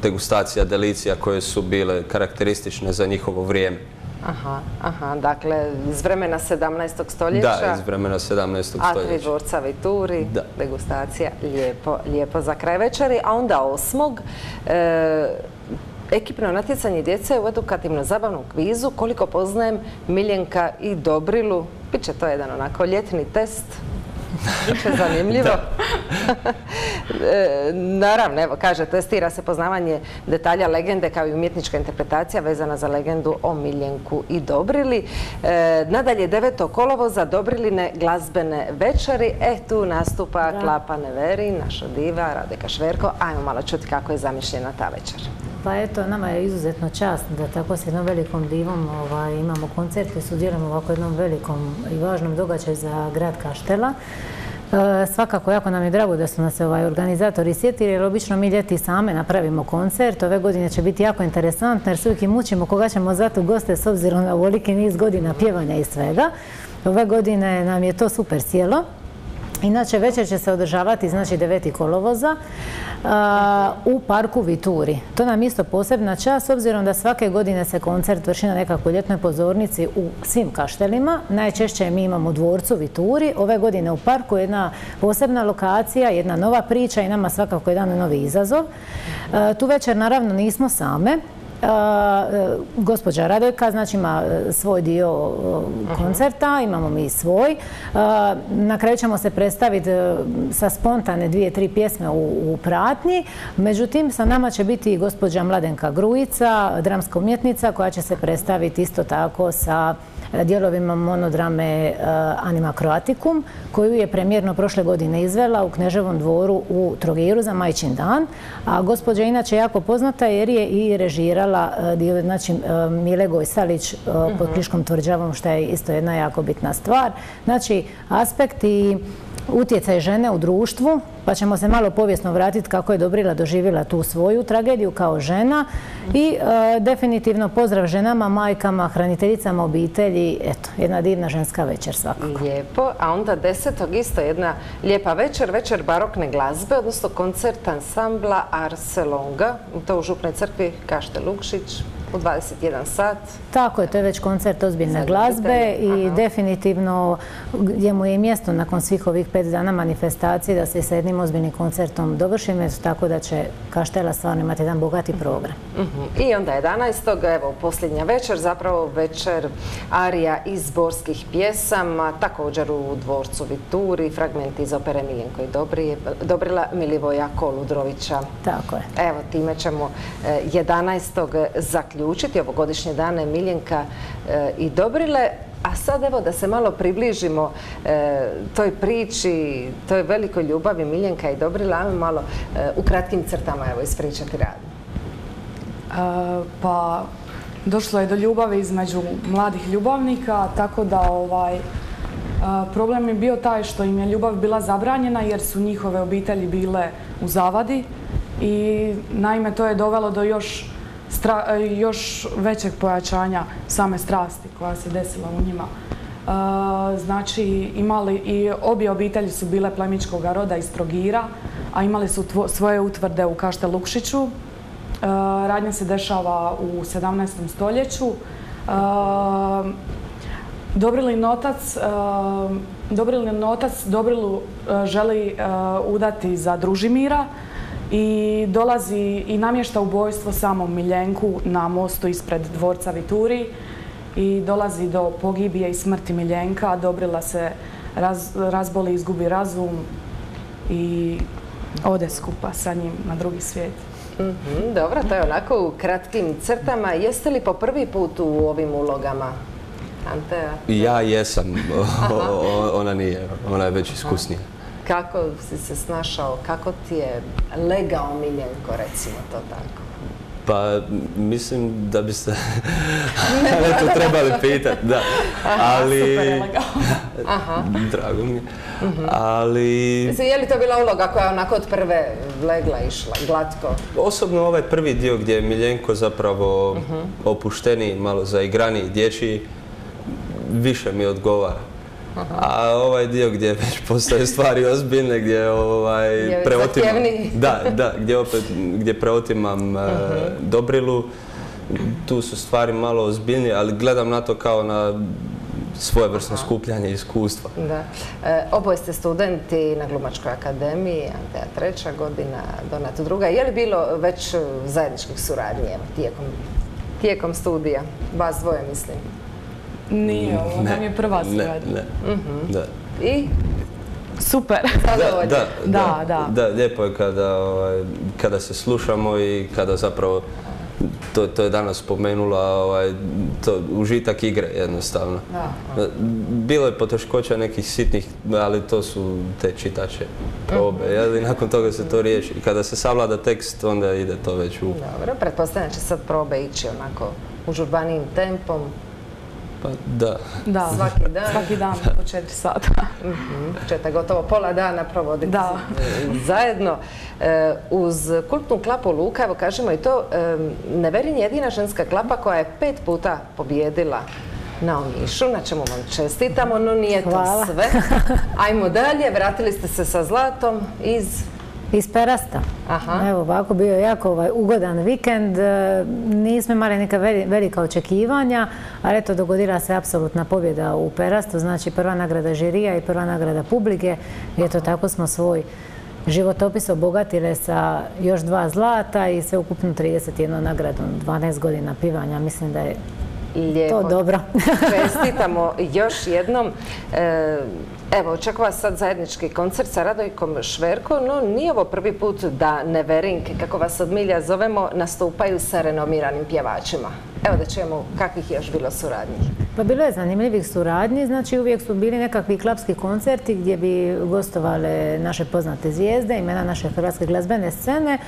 Speaker 17: degustacija delicija koje su bile karakteristične za njihovo vrijeme.
Speaker 1: Aha, aha, dakle iz vremena 17. stoljeća.
Speaker 17: Da, iz vremena 17. stoljeća.
Speaker 1: A tri dvorca Vituri, degustacija, lijepo, lijepo za kraj večeri. A onda osmog, e, ekipno natjecanje djece u edukativno zabavnom kvizu. Koliko poznajem Miljenka i Dobrilu, bit će to jedan onako ljetni test Biće zanimljivo. E, naravno, evo, kaže, testira se poznavanje detalja legende kao i umjetnička interpretacija vezana za legendu o Miljenku i Dobrili. E, nadalje, deveto kolovo za Dobriline glazbene večeri. E, tu nastupa Klapa Neveri, naša diva, Radeka Šverko. Ajmo malo čuti kako je zamišljena ta večer.
Speaker 18: Pa eto, nama je izuzetno čast da tako s jednom velikom divom ovaj, imamo koncert i sudjelujemo ovako jednom velikom i važnom događaju za grad Kaštela. E, svakako, jako nam je drago da su nas ovaj, organizatori sjetili, jer obično mi ljeti same napravimo koncert. Ove godine će biti jako interesantno, jer se i mučimo koga ćemo zati goste s obzirom na ovoliki niz godina pjevanja i svega. Ove godine nam je to super sjelo. Inače, večer će se održavati, znači 9. kolovoza u parku Vituri. To nam isto posebna čast, obzirom da svake godine se koncert vrši na nekakvoj ljetnoj pozornici u svim kaštelima. Najčešće mi imamo dvorcu Vituri. Ove godine u parku je jedna posebna lokacija, jedna nova priča i nama svakako jedan novi izazov. Tu večer naravno nismo same. E, gospođa Radojka, znači ima e, svoj dio koncerta, imamo mi svoj. Na kraju ćemo se predstaviti e, sa spontane dvije, tri pjesme u, pratnji. Međutim, sa nama će biti i gospođa Mladenka Grujica, dramska umjetnica koja će se predstaviti isto tako sa dijelovima monodrame Anima Croaticum, koju je premjerno prošle godine izvela u Kneževom dvoru u Trogiru za Majčin dan. A gospođa inače jako poznata jer je i režirala dio, znači Mile Gojsalić pod mhm. Kliškom tvrđavom, što je isto jedna jako bitna stvar. Znači, aspekt i utjecaj žene u društvu, pa ćemo se malo povijesno vratiti kako je Dobrila doživjela tu svoju tragediju kao žena. I e, definitivno pozdrav ženama, majkama, hraniteljicama obitelji, eto, jedna divna ženska večer svakako.
Speaker 1: Lijepo, a onda desetog isto jedna lijepa večer, večer barokne glazbe, odnosno koncert ansambla Arselonga, to u Župnoj crkvi Kašte Lukšić, u 21 sat.
Speaker 18: Tako je, to je već koncert ozbiljne glazbe i definitivno gdje mu je mjesto nakon svih ovih pet dana manifestacije da se s jednim ozbiljnim koncertom dovršimo, tako da će Kaštela stvarno imati jedan bogati program.
Speaker 1: Mhm. I onda 11. evo posljednja večer, zapravo večer arija iz borskih pjesama, također u dvorcu Vituri, fragmenti iz opere Miljenko i Dobrila Milivoja Koludrovića.
Speaker 18: Tako je.
Speaker 1: Evo, time ćemo 11. E, zaključiti ovogodišnje dane Miljenka e, i Dobrile. A sad evo da se malo približimo e, toj priči, toj velikoj ljubavi Miljenka i Dobrila, ajmo malo u kratkim crtama evo ispričati rad.
Speaker 19: Pa došlo je do ljubavi između mladih ljubavnika, tako da ovaj, problem je bio taj što im je ljubav bila zabranjena jer su njihove obitelji bile u zavadi i naime to je dovelo do još, još većeg pojačanja same strasti koja se desila u njima. Znači imali i obje obitelji su bile plemičkog roda iz Trogira, a imali su svoje utvrde u Kašte Lukšiću Eh, radnja se dešava u 17. stoljeću. Dobrilin otac, Dobrilin otac Dobrilu želi udati za Družimira i dolazi i namješta ubojstvo samom Miljenku na mostu ispred dvorca Vituri i dolazi do pogibije i smrti Miljenka. Dobrila se razboli, izgubi razum i ode skupa sa njim na drugi svijet.
Speaker 1: Mhm, dobro, to je onako u kratkim crtama. Jeste li po prvi put u ovim ulogama? Antea?
Speaker 17: Ja jesam, ona nije, ona je već iskusnija.
Speaker 1: Kako si se snašao, kako ti je legao Miljenko, recimo to tako?
Speaker 17: Pa mislim da biste to trebali pitati, da. Ali...
Speaker 1: Super
Speaker 17: Aha. Drago mi. Mhm. Ali...
Speaker 1: je li to bila uloga koja je onako od prve legla išla, glatko?
Speaker 17: Osobno ovaj prvi dio gdje je Miljenko zapravo uh opušteniji, malo zaigrani dječji, više mi odgovara. A ovaj dio gdje već postoje stvari ozbiljne, gdje ovaj, preotimam, da, da, gdje opet, gdje preotimam uh Dobrilu, tu su stvari malo ozbiljnije, ali gledam na to kao na svojevrsno skupljanje iskustva.
Speaker 1: Da. E, oboje ste studenti na Glumačkoj akademiji, Anteja treća godina, Donat druga. Je li bilo već zajedničkih suradnje tijekom, tijekom studija? Vas dvoje mislim.
Speaker 19: Nije, ovo nam je prva suradnja.
Speaker 17: Ne, mhm. Da.
Speaker 1: I?
Speaker 19: Super.
Speaker 17: Da, da, da, da. Da, lijepo je kada, ovaj, kada se slušamo i kada zapravo to, to je danas spomenula, ovaj, to, užitak igre jednostavno. Da. Bilo je poteškoća nekih sitnih, ali to su te čitače probe, i nakon toga se to riješi. Kada se savlada tekst, onda ide to već u...
Speaker 1: Dobro, pretpostavljam će sad probe ići onako užurbanijim tempom,
Speaker 17: pa da.
Speaker 19: Da, svaki dan. Svaki dan po četiri sata.
Speaker 1: Čete gotovo pola dana provoditi da. zajedno. E, uz kultnu klapu Luka, evo kažemo i to, e, Neverin je jedina ženska klapa koja je pet puta pobjedila na Omišu, na čemu vam čestitamo, no nije to sve. Ajmo dalje, vratili ste se sa zlatom iz
Speaker 18: iz Perasta. Evo ovako bio je jako ovaj, ugodan vikend. E, nismo imali neka velika očekivanja, ali eto dogodila se apsolutna pobjeda u Perastu. Znači prva nagrada žirija i prva nagrada publike. I eto tako smo svoj životopis obogatile sa još dva zlata i sve ukupno 31 nagradu, 12 godina pivanja. Mislim da je to dobro.
Speaker 1: Čestitamo još jednom. E, Evo, očekava sad zajednički koncert sa Radojkom Šverko, no nije ovo prvi put da Neverinke, kako vas od milja zovemo, nastupaju sa renomiranim pjevačima. Evo da čujemo kakvih je još bilo suradnji.
Speaker 18: Pa bilo je zanimljivih suradnji, znači uvijek su bili nekakvi klapski koncerti gdje bi gostovale naše poznate zvijezde, imena naše hrvatske glazbene scene,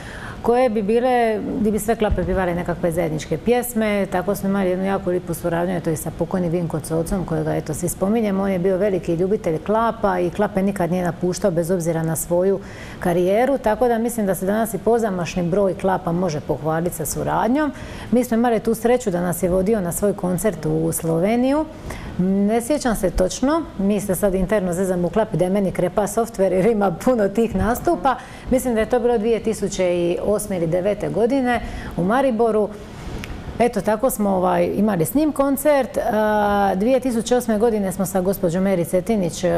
Speaker 18: koje bi bile, gdje bi sve klape pivale nekakve zajedničke pjesme. Tako smo imali jednu jako lipu suradnju, to i sa pokojnim Vinko Cocom, kojega eto svi spominjemo. On je bio veliki ljubitelj klapa i klape nikad nije napuštao bez obzira na svoju karijeru. Tako da mislim da se danas i pozamašni broj klapa može pohvaliti sa suradnjom. Mi smo imali tu sreću da nas je vodio na svoj koncert u Sloveniju. Ne sjećam se točno, mi se sad interno zezamo u klapi da je meni krepa softver jer ima puno tih nastupa. Mislim da je to bilo 2008. ili 2009. godine u Mariboru. Eto, tako smo ovaj, imali s njim koncert. 2008. godine smo sa gospođom Meri Cetinić e,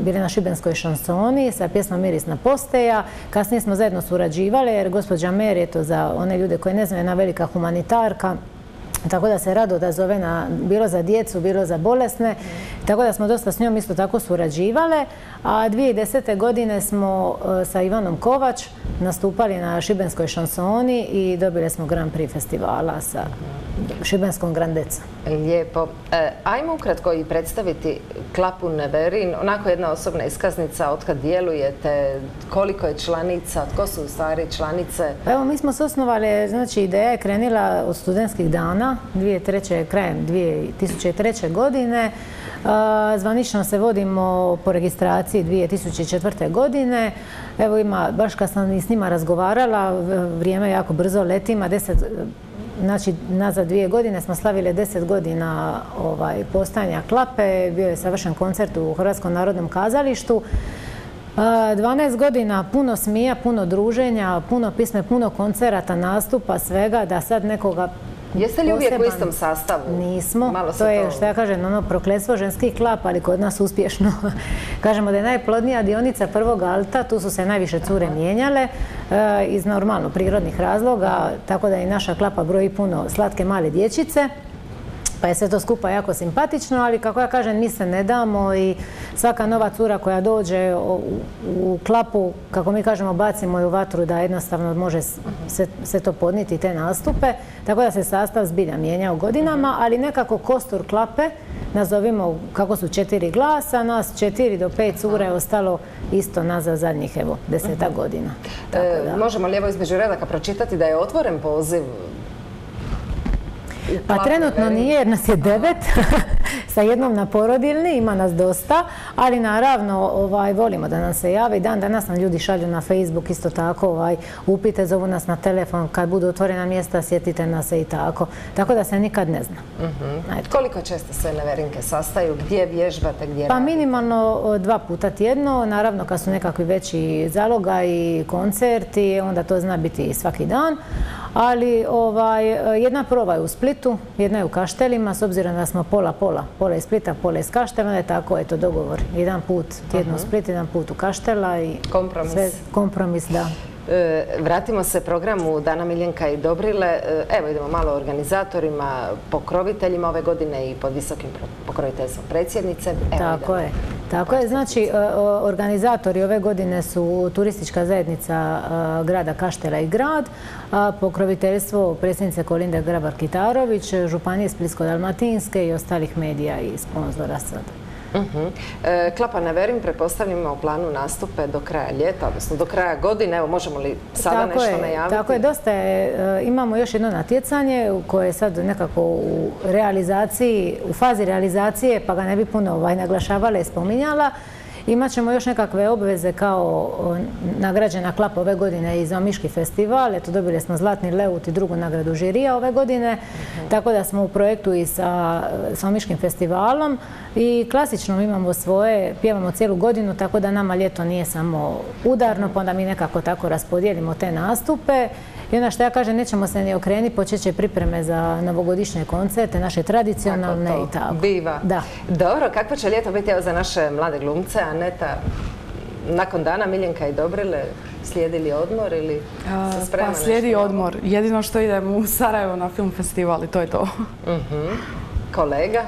Speaker 18: bili na Šibenskoj šansoni sa pjesmom Mirisna posteja. Kasnije smo zajedno surađivali jer gospođa Meri, eto, za one ljude koji ne znaju, jedna velika humanitarka, tako da se rado da zove na, bilo za djecu, bilo za bolesne. Tako da smo dosta s njom isto tako surađivale. A 2010. godine smo e, sa Ivanom Kovač nastupali na Šibenskoj šansoni i dobili smo Grand Prix festivala sa Šibenskom Grandecom.
Speaker 1: Lijepo. E, ajmo ukratko i predstaviti Klapu Neverin, onako jedna osobna iskaznica od kad djelujete, koliko je članica, tko su u stvari članice?
Speaker 18: Evo, mi smo se osnovali, znači ideja je krenila od studentskih dana, 2003. krajem 2003. godine. Zvanično se vodimo po registraciji 2004. godine. Evo ima, baš kad sam i s njima razgovarala, vrijeme jako brzo letima, deset Znači, nazad dvije godine smo slavili deset godina ovaj, postajanja klape, bio je savršen koncert u Hrvatskom narodnom kazalištu. 12 godina puno smija, puno druženja, puno pisme, puno koncerata, nastupa, svega, da sad nekoga
Speaker 1: Jeste li uvijek u istom sastavu?
Speaker 18: Nismo. to je, što ja kažem, ono prokletstvo ženskih klapa, ali kod nas uspješno. Kažemo da je najplodnija dionica prvog alta, tu su se najviše cure mijenjale eh, iz normalno prirodnih razloga, tako da i naša klapa broji puno slatke male dječice pa je sve to skupa jako simpatično, ali kako ja kažem, mi se ne damo i svaka nova cura koja dođe u, klapu, kako mi kažemo, bacimo ju u vatru da jednostavno može se, to podniti, te nastupe, tako da se sastav zbilja mijenja u godinama, ali nekako kostur klape, nazovimo kako su četiri glasa, nas četiri do pet cura je ostalo isto nazad zadnjih, evo, deseta godina.
Speaker 1: E, možemo li evo između redaka pročitati da je otvoren poziv
Speaker 18: pa trenutno nije jer nas je devet sa jednom na porodilni, ima nas dosta, ali naravno ovaj, volimo da nam se jave. Dan danas nam ljudi šalju na Facebook isto tako, ovaj, upite, zovu nas na telefon, kad budu otvorena mjesta sjetite nas se i tako. Tako da se nikad ne zna.
Speaker 1: Mhm. Koliko često se neverinke sastaju, gdje vježbate, gdje
Speaker 18: Pa minimalno dva puta tjedno, naravno kad su nekakvi veći zaloga i koncerti, onda to zna biti svaki dan ali ovaj, jedna prova je u Splitu, jedna je u Kaštelima, s obzirom da smo pola pola, pola iz Splita, pola iz Kaštela, je tako, eto dogovor. Jedan put tjedno u Split, jedan put u Kaštela i
Speaker 1: kompromis.
Speaker 18: kompromis, da.
Speaker 1: E, vratimo se programu Dana Miljenka i Dobrile. E, evo idemo malo organizatorima, pokroviteljima ove godine i pod visokim pokroviteljstvom predsjednice.
Speaker 18: Tako je. Tako je, znači e, organizatori ove godine su turistička zajednica grada Kaštela i grad, pokroviteljstvo predsjednice Kolinde Grabar-Kitarović, Županije Splitsko-Dalmatinske i ostalih medija i sponzora sada.
Speaker 1: Mhm. E, Klapa na Verim pretpostavljamo u planu nastupe do kraja ljeta, odnosno do kraja godine. Evo, možemo li sada nešto najaviti?
Speaker 18: Tako je, dosta je. E, imamo još jedno natjecanje koje je sad nekako u realizaciji, u fazi realizacije, pa ga ne bi puno ovaj, naglašavala i spominjala. Imat ćemo još nekakve obveze kao nagrađena klapa ove godine i za Omiški festival. Eto, dobili smo Zlatni Leut i drugu nagradu žirija ove godine. Tako da smo u projektu i sa, sa Omiškim festivalom. I klasično imamo svoje, pjevamo cijelu godinu, tako da nama ljeto nije samo udarno, pa onda mi nekako tako raspodijelimo te nastupe. I onda što ja kažem, nećemo se ni okrenuti, počet će pripreme za novogodišnje koncerte, naše tradicionalne i tako.
Speaker 1: Biva. Da. Dobro, kako će ljeto biti za naše mlade glumce, Aneta? Nakon dana Miljenka i Dobrile, slijedi li odmor ili se sprema
Speaker 19: Pa slijedi odmor. Jedino što idem u Sarajevo na film festival i to je to.
Speaker 1: Mhm. Kolega?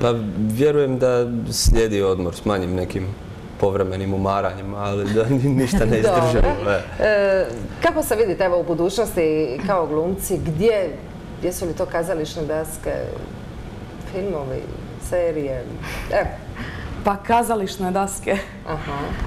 Speaker 17: Pa vjerujem da slijedi odmor s manjim nekim povremenim umaranjem, ali da ništa ne izdržamo.
Speaker 1: E, kako se vidite evo u budućnosti kao glumci, gdje jesu li to kazališne daske, filmovi, serije? Evo.
Speaker 19: Pa kazališne daske.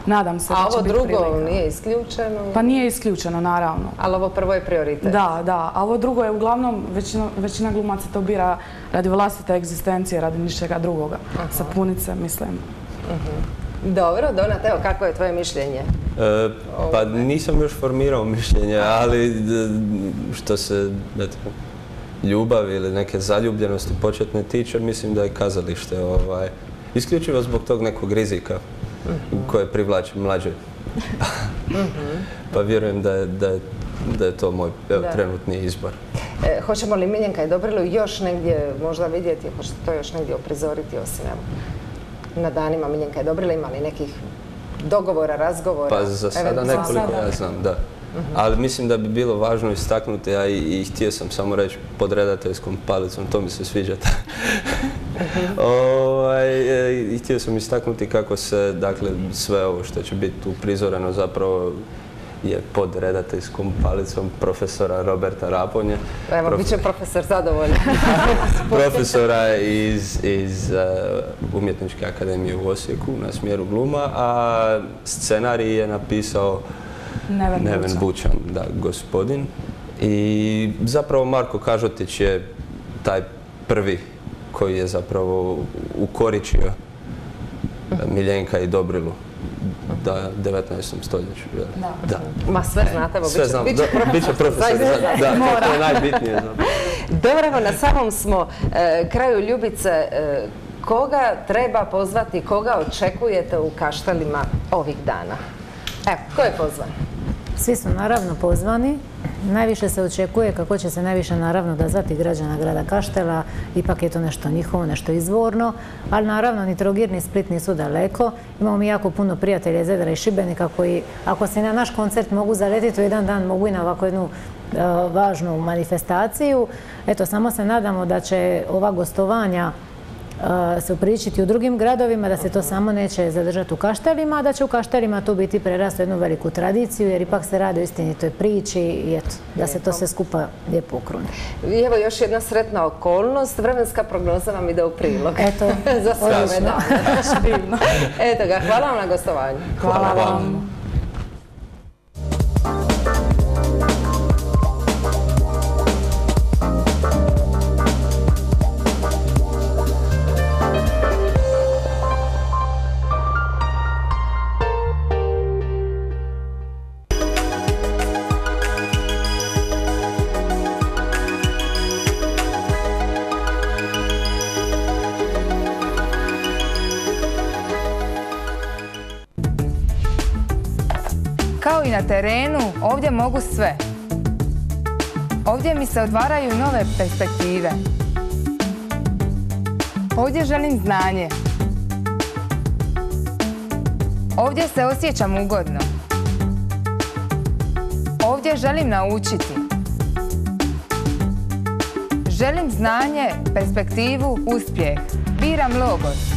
Speaker 19: Nadam se
Speaker 1: A
Speaker 19: da će
Speaker 1: ovo
Speaker 19: biti
Speaker 1: drugo
Speaker 19: prilika.
Speaker 1: nije isključeno?
Speaker 19: Pa nije isključeno, naravno.
Speaker 1: Ali ovo prvo je prioritet?
Speaker 19: Da, da. A ovo drugo je uglavnom, većina, većina glumaca to bira radi vlastite egzistencije, radi ničega drugoga. Sapunice, mislim.
Speaker 1: Dobro, Donat, evo kako je tvoje mišljenje?
Speaker 17: E, pa nisam još formirao mišljenje, ali d- što se eto, ljubavi ili neke zaljubljenosti početne tiče, mislim da je kazalište ovaj, isključivo zbog tog nekog rizika koje privlači mlađe. Pa vjerujem da je, da je, da je to moj evo,
Speaker 1: Da.
Speaker 17: trenutni izbor.
Speaker 1: E, hoćemo li Miljenka i Dobrilu još negdje možda vidjeti, hoćete to još negdje oprizoriti osim evo, na danima Miljenka i Dobrila ima li nekih dogovora, razgovora?
Speaker 17: Pa za sada nekoliko ja znam, da. Ali mislim da bi bilo važno istaknuti, a i, i htio sam samo reći pod redateljskom palicom, to mi se sviđa. Ovaj, e, I htio sam istaknuti kako se, dakle, sve ovo što će biti tu prizorano zapravo je pod redateljskom palicom profesora Roberta Raponje.
Speaker 1: Evo,
Speaker 17: Prof-
Speaker 1: bit će profesor zadovoljan.
Speaker 17: profesora iz, iz uh, Umjetničke akademije u Osijeku na smjeru gluma, a scenarij je napisao
Speaker 19: Neven
Speaker 17: Neven
Speaker 19: Bučan.
Speaker 17: Da, gospodin. I zapravo Marko Kažotić je taj prvi koji je zapravo ukoričio Miljenka i Dobrilu da 19. stoljeću. Da.
Speaker 1: Ma sve znate, evo,
Speaker 17: Sve znam,
Speaker 1: bit će
Speaker 17: da, profesor, da, da, to je najbitnije.
Speaker 1: Dobro, evo, na samom smo e, kraju Ljubice. E, koga treba pozvati, koga očekujete u Kaštelima ovih dana? Evo, ko je pozvan?
Speaker 18: Svi su naravno pozvani. Najviše se očekuje kako će se najviše naravno odazvati građana grada Kaštela. Ipak je to nešto njihovo, nešto izvorno. Ali naravno ni Trogir ni Split nisu daleko. Imamo mi jako puno prijatelja iz Zadra i Šibenika koji ako se na naš koncert mogu zaletiti u jedan dan mogu i na ovako jednu e, važnu manifestaciju. Eto, samo se nadamo da će ova gostovanja se upričiti u drugim gradovima, da se to samo neće zadržati u Kaštelima, a da će u Kaštelima to biti prerasto u jednu veliku tradiciju, jer ipak se radi o istinitoj priči i eto, da se to sve skupa lijepo ukruni.
Speaker 1: I evo još jedna sretna okolnost, vremenska prognoza vam ide u prilog.
Speaker 18: Eto,
Speaker 1: Za sve. Eto ga, hvala vam na gostovanju.
Speaker 19: Hvala vam.
Speaker 20: Kao i na terenu, ovdje mogu sve. Ovdje mi se otvaraju nove perspektive. Ovdje želim znanje. Ovdje se osjećam ugodno. Ovdje želim naučiti. Želim znanje, perspektivu, uspjeh. Biram Logos.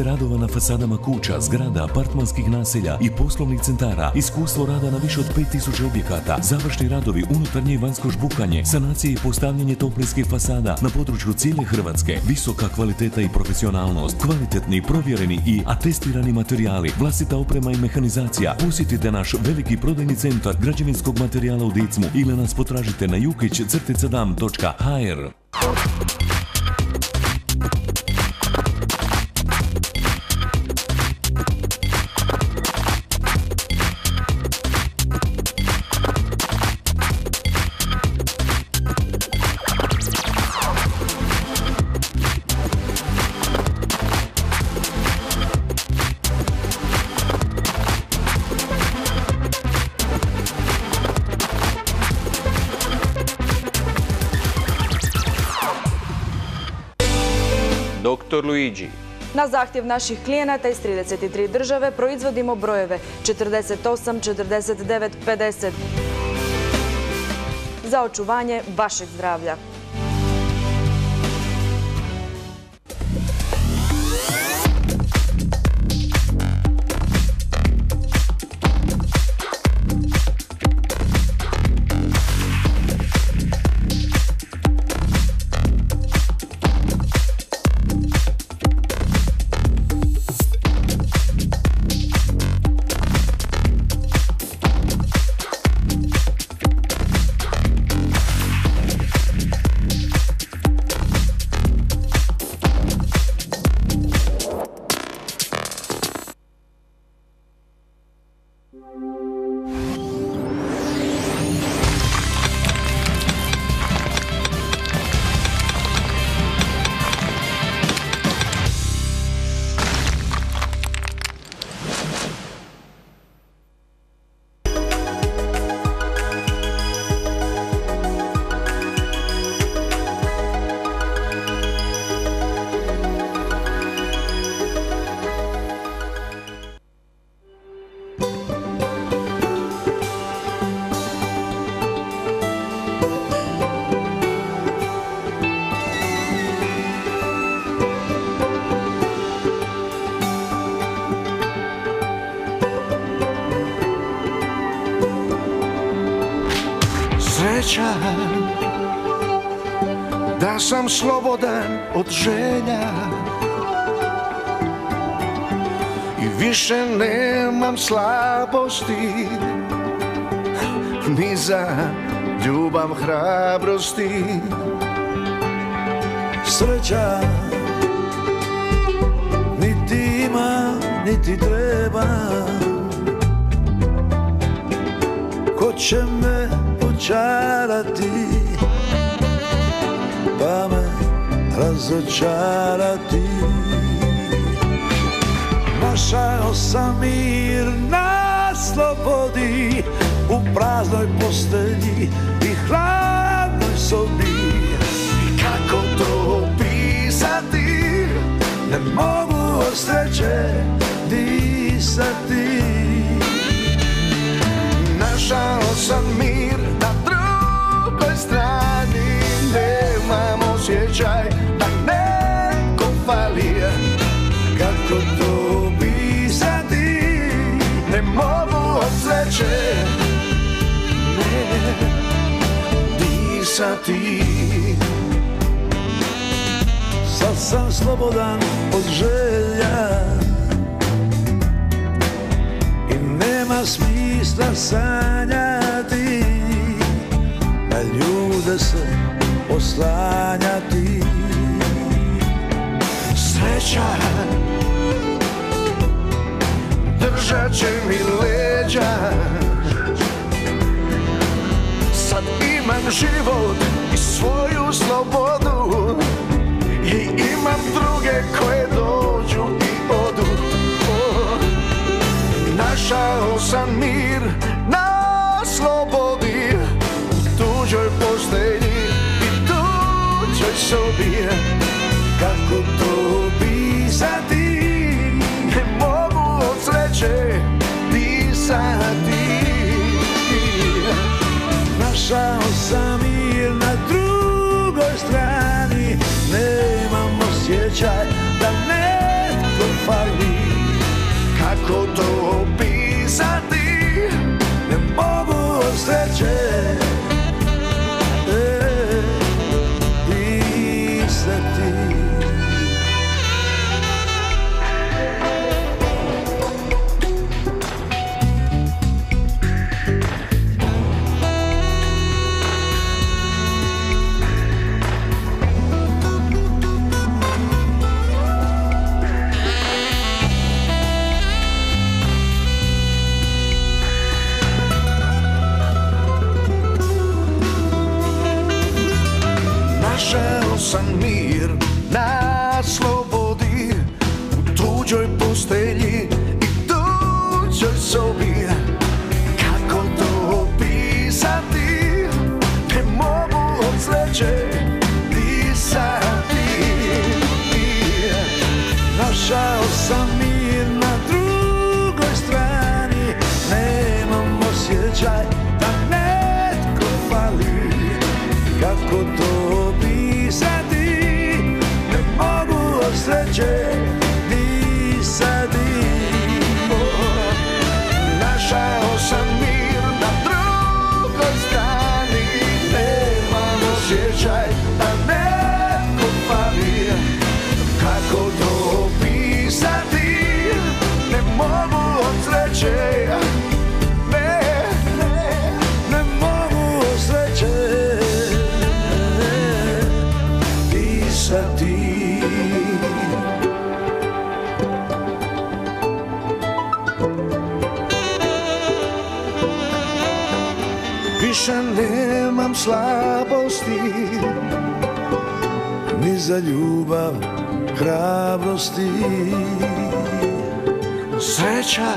Speaker 21: Vrste radova na fasadama kuća, zgrada, apartmanskih naselja i poslovnih centara, iskustvo rada na više od 5000 objekata, završni radovi, unutarnje i vanjsko žbukanje, sanacije i postavljanje toplinskih fasada na području cijele Hrvatske, visoka kvaliteta i profesionalnost, kvalitetni, provjereni i atestirani materijali, vlastita oprema i mehanizacija. Posjetite naš veliki prodajni centar građevinskog materijala u Dicmu ili nas potražite na jukić-dam.hr.
Speaker 22: Na zahtjev naših klijenata iz 33 države proizvodimo brojeve 48, 49, 50 za očuvanje vašeg zdravlja.
Speaker 23: Od želja. I više nemam slabosti Ni za ljubav hrabrosti.
Speaker 24: Sreća niti ima, niti treba. Ko će me počarati razočarati. Našao sam mir na slobodi U praznoj postelji i hladnoj sobi. I kako to opisati? Ne mogu od sreće disati.
Speaker 23: Našao sam mir sreće Ne disati.
Speaker 24: Sad sam slobodan od želja I nema smisla sanjati Na ljude se oslanjati.
Speaker 23: Sreća Držat će mi leđa. Sad imam život i svoju slobodu I imam druge koje dođu i odu. Našao sam mir na slobodi U tuđoj postelji i tuđoj sobi. Kako to opisati? Ne mogu od sreće disati
Speaker 24: Našao sam mir na drugoj strani. Nemam osjećaj da netko fali.
Speaker 23: Kako to opisati?
Speaker 24: Ne mogu od za ljubav hrabrosti. Sreća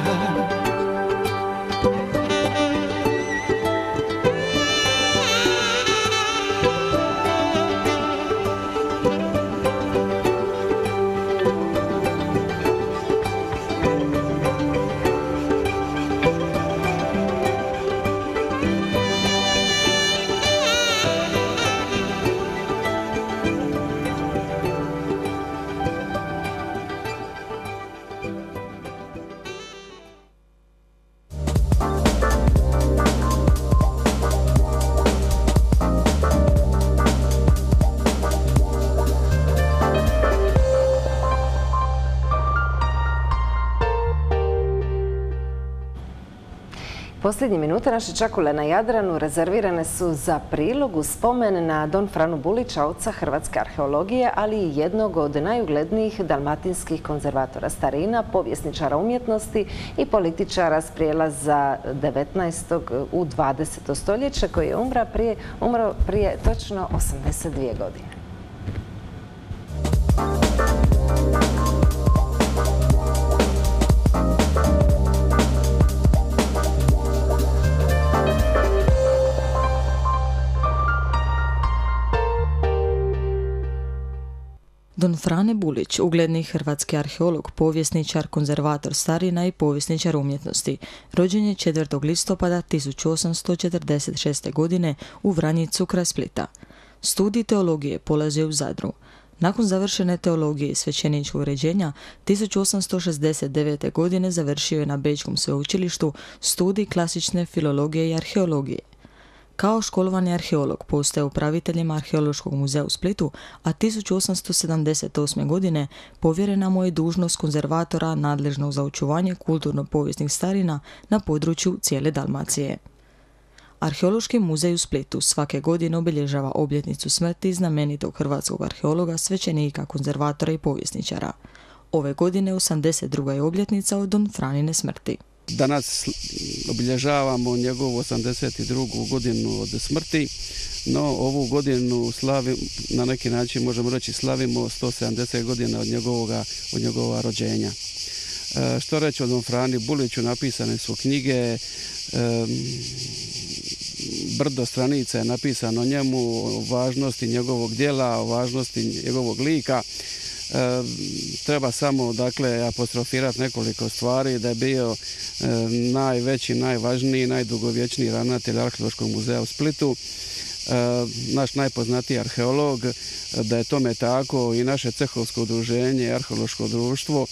Speaker 1: Posljednje minute naše čakule na Jadranu rezervirane su za prilog u spomen na Don Franu Bulića, oca hrvatske arheologije, ali i jednog od najuglednijih dalmatinskih konzervatora starina, povjesničara umjetnosti i političara s prijelaza 19. u 20. stoljeće koji je prije, umro prije točno 82 godine.
Speaker 25: Don Frane Bulić, ugledni hrvatski arheolog, povjesničar, konzervator starina i povjesničar umjetnosti, rođen je 4. listopada 1846. godine u Vranjicu kraj Splita. Studij teologije polazio u Zadru. Nakon završene teologije i svećeničkog uređenja, 1869. godine završio je na Bečkom sveučilištu studij klasične filologije i arheologije. Kao školovani arheolog postaje upraviteljem Arheološkog muzeja u Splitu, a 1878. godine povjerena mu je dužnost konzervatora nadležnog za očuvanje kulturno-povijesnih starina na području cijele Dalmacije. Arheološki muzej u Splitu svake godine obilježava obljetnicu smrti znamenitog hrvatskog arheologa, svećenika, konzervatora i povjesničara. Ove godine 82. je obljetnica od Don Franine smrti.
Speaker 26: Danas obilježavamo njegovu 82. godinu od smrti, no ovu godinu slavim, na neki način možemo reći slavimo 170 godina od njegovoga, od njegova rođenja. E, što reći o Don Frani Buliću, napisane su knjige, e, brdo stranica je napisano njemu, o važnosti njegovog dijela, o važnosti njegovog lika. Treba samo dakle apostrofirati nekoliko stvari da je bio najveći, najvažniji, najdugovječniji ravnatelj Arheološkog muzeja u Splitu. Naš najpoznatiji arheolog, da je tome tako i naše cehovsko udruženje, arheološko društvo,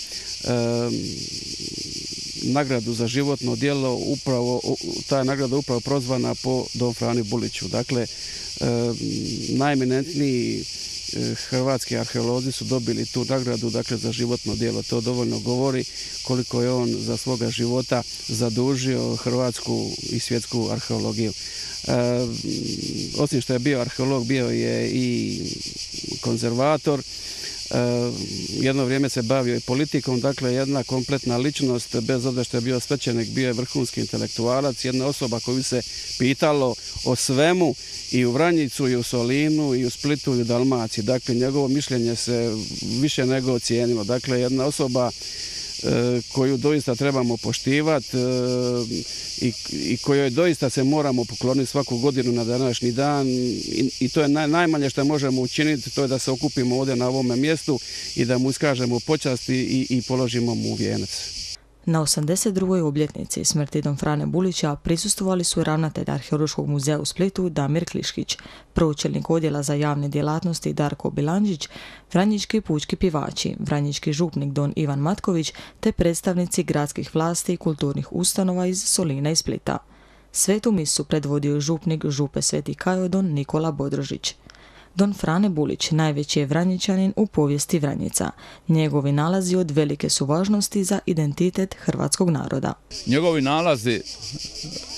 Speaker 26: nagradu za životno djelo upravo, ta nagrada upravo prozvana po Don Frani Buliću. Dakle, najeminentniji hrvatski arheolozi su dobili tu nagradu dakle, za životno djelo. To dovoljno govori koliko je on za svoga života zadužio hrvatsku i svjetsku arheologiju. E, osim što je bio arheolog, bio je i konzervator, jedno vrijeme se bavio i politikom, dakle jedna kompletna ličnost, bez obzira što je bio svećenik, bio je vrhunski intelektualac, jedna osoba koju se pitalo o svemu i u Vranjicu, i u Solinu, i u Splitu, i u Dalmaciji. Dakle, njegovo mišljenje se više nego ocijenilo. Dakle, jedna osoba koju doista trebamo poštivati e, i, i kojoj doista se moramo pokloniti svaku godinu na današnji dan i, to je najmanje što možemo učiniti, to je da se okupimo ovdje na ovome mjestu i da mu iskažemo počasti i, i položimo mu vijenac.
Speaker 25: Na 82. obljetnici smrti Don Frane Bulića prisustovali su ravnatelj Arheološkog muzeja u Splitu Damir Kliškić, pročelnik odjela za javne djelatnosti Darko Bilanđić, Vranjički pučki pivači, Vranjički župnik Don Ivan Matković te predstavnici gradskih vlasti i kulturnih ustanova iz Solina i Splita. Svetu misu predvodio župnik Župe Sveti Kajo Don Nikola Bodrožić. Don Frane Bulić najveći je Vranjičanin u povijesti Vranjica. Njegovi nalazi od velike su važnosti za identitet hrvatskog naroda.
Speaker 27: Njegovi nalazi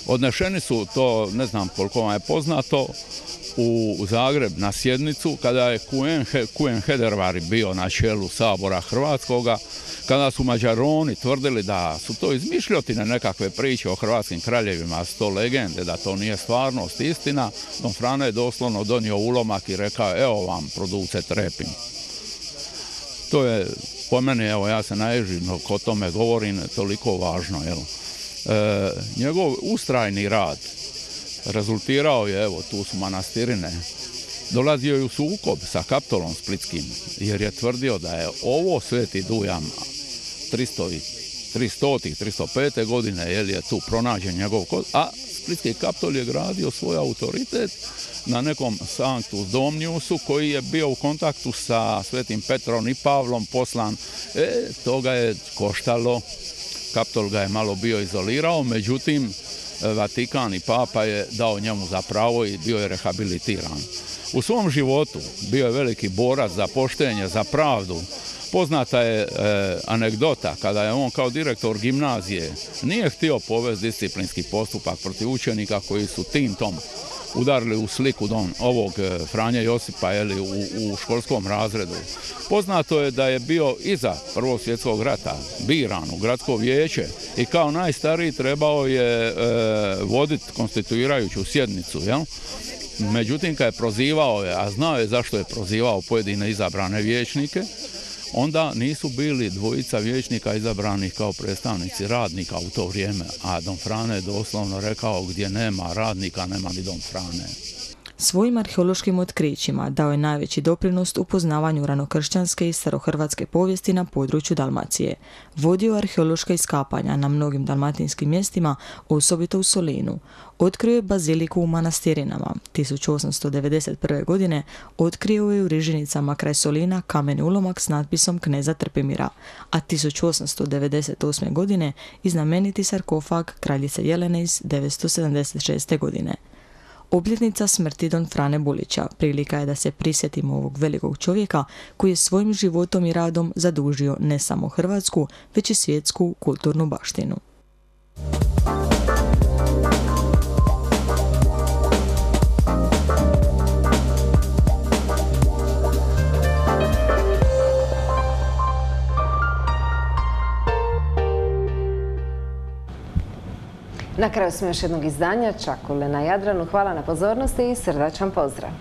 Speaker 27: odnešeni su, to ne znam koliko vam je poznato,
Speaker 2: u Zagreb na sjednicu kada je Kuen Hedervari bio na čelu Sabora Hrvatskoga, kada su Mađaroni tvrdili da su to izmišljotine nekakve priče o hrvatskim kraljevima, su to legende, da to nije stvarnost, istina, Don Frane je doslovno donio ulomak i rekao evo vam produce trepin. To je po meni, evo ja se naježim o tome govorim, toliko važno. Jel? E, njegov ustrajni rad rezultirao je, evo tu su manastirine, dolazio je u sukob sa kaptolom splitskim, jer je tvrdio da je ovo sveti dujam 300 300 305. godine, jer je tu pronađen njegov kod, a splitski kaptol je gradio svoj autoritet na nekom Sanctus Domniusu koji je bio u kontaktu sa Svetim Petrom i Pavlom poslan. E, to ga je koštalo, kaptol ga je malo bio izolirao, međutim Vatikan i Papa je dao njemu za pravo i bio je rehabilitiran. U svom životu bio je veliki borac za poštenje, za pravdu. Poznata je e, anegdota kada je on kao direktor gimnazije nije htio povesti disciplinski postupak protiv učenika koji su tintom udarili u sliku don ovog e, Franje Josipa jeli, u, u školskom razredu. Poznato je da je bio iza Prvog svjetskog rata biran u gradsko vijeće i kao najstariji trebao je e, voditi konstituirajuću sjednicu. Jel? Međutim, kad je prozivao je, a znao je zašto je prozivao pojedine izabrane vijećnike, onda nisu bili dvojica vijećnika izabranih kao predstavnici radnika u to vrijeme, a Don Frane je doslovno rekao gdje nema radnika, nema ni Don Frane.
Speaker 25: Svojim arheološkim otkrićima dao je najveći doprinos u poznavanju ranokršćanske i starohrvatske povijesti na području Dalmacije. Vodio arheološka iskapanja na mnogim dalmatinskim mjestima, osobito u Solinu. Otkrio je baziliku u manastirinama. 1891. godine otkrio je u Rižinicama kraj Solina kamen ulomak s natpisom kneza Trpimira, a 1898. godine i znameniti sarkofag kraljice Jelene iz 976. godine. Obljetnica smrti Don Frane Bulića prilika je da se prisjetimo ovog velikog čovjeka koji je svojim životom i radom zadužio ne samo Hrvatsku, već i svjetsku kulturnu baštinu.
Speaker 1: Na kraju smo još jednog izdanja Čakule na Jadranu. Hvala na pozornosti i srdačan pozdrav.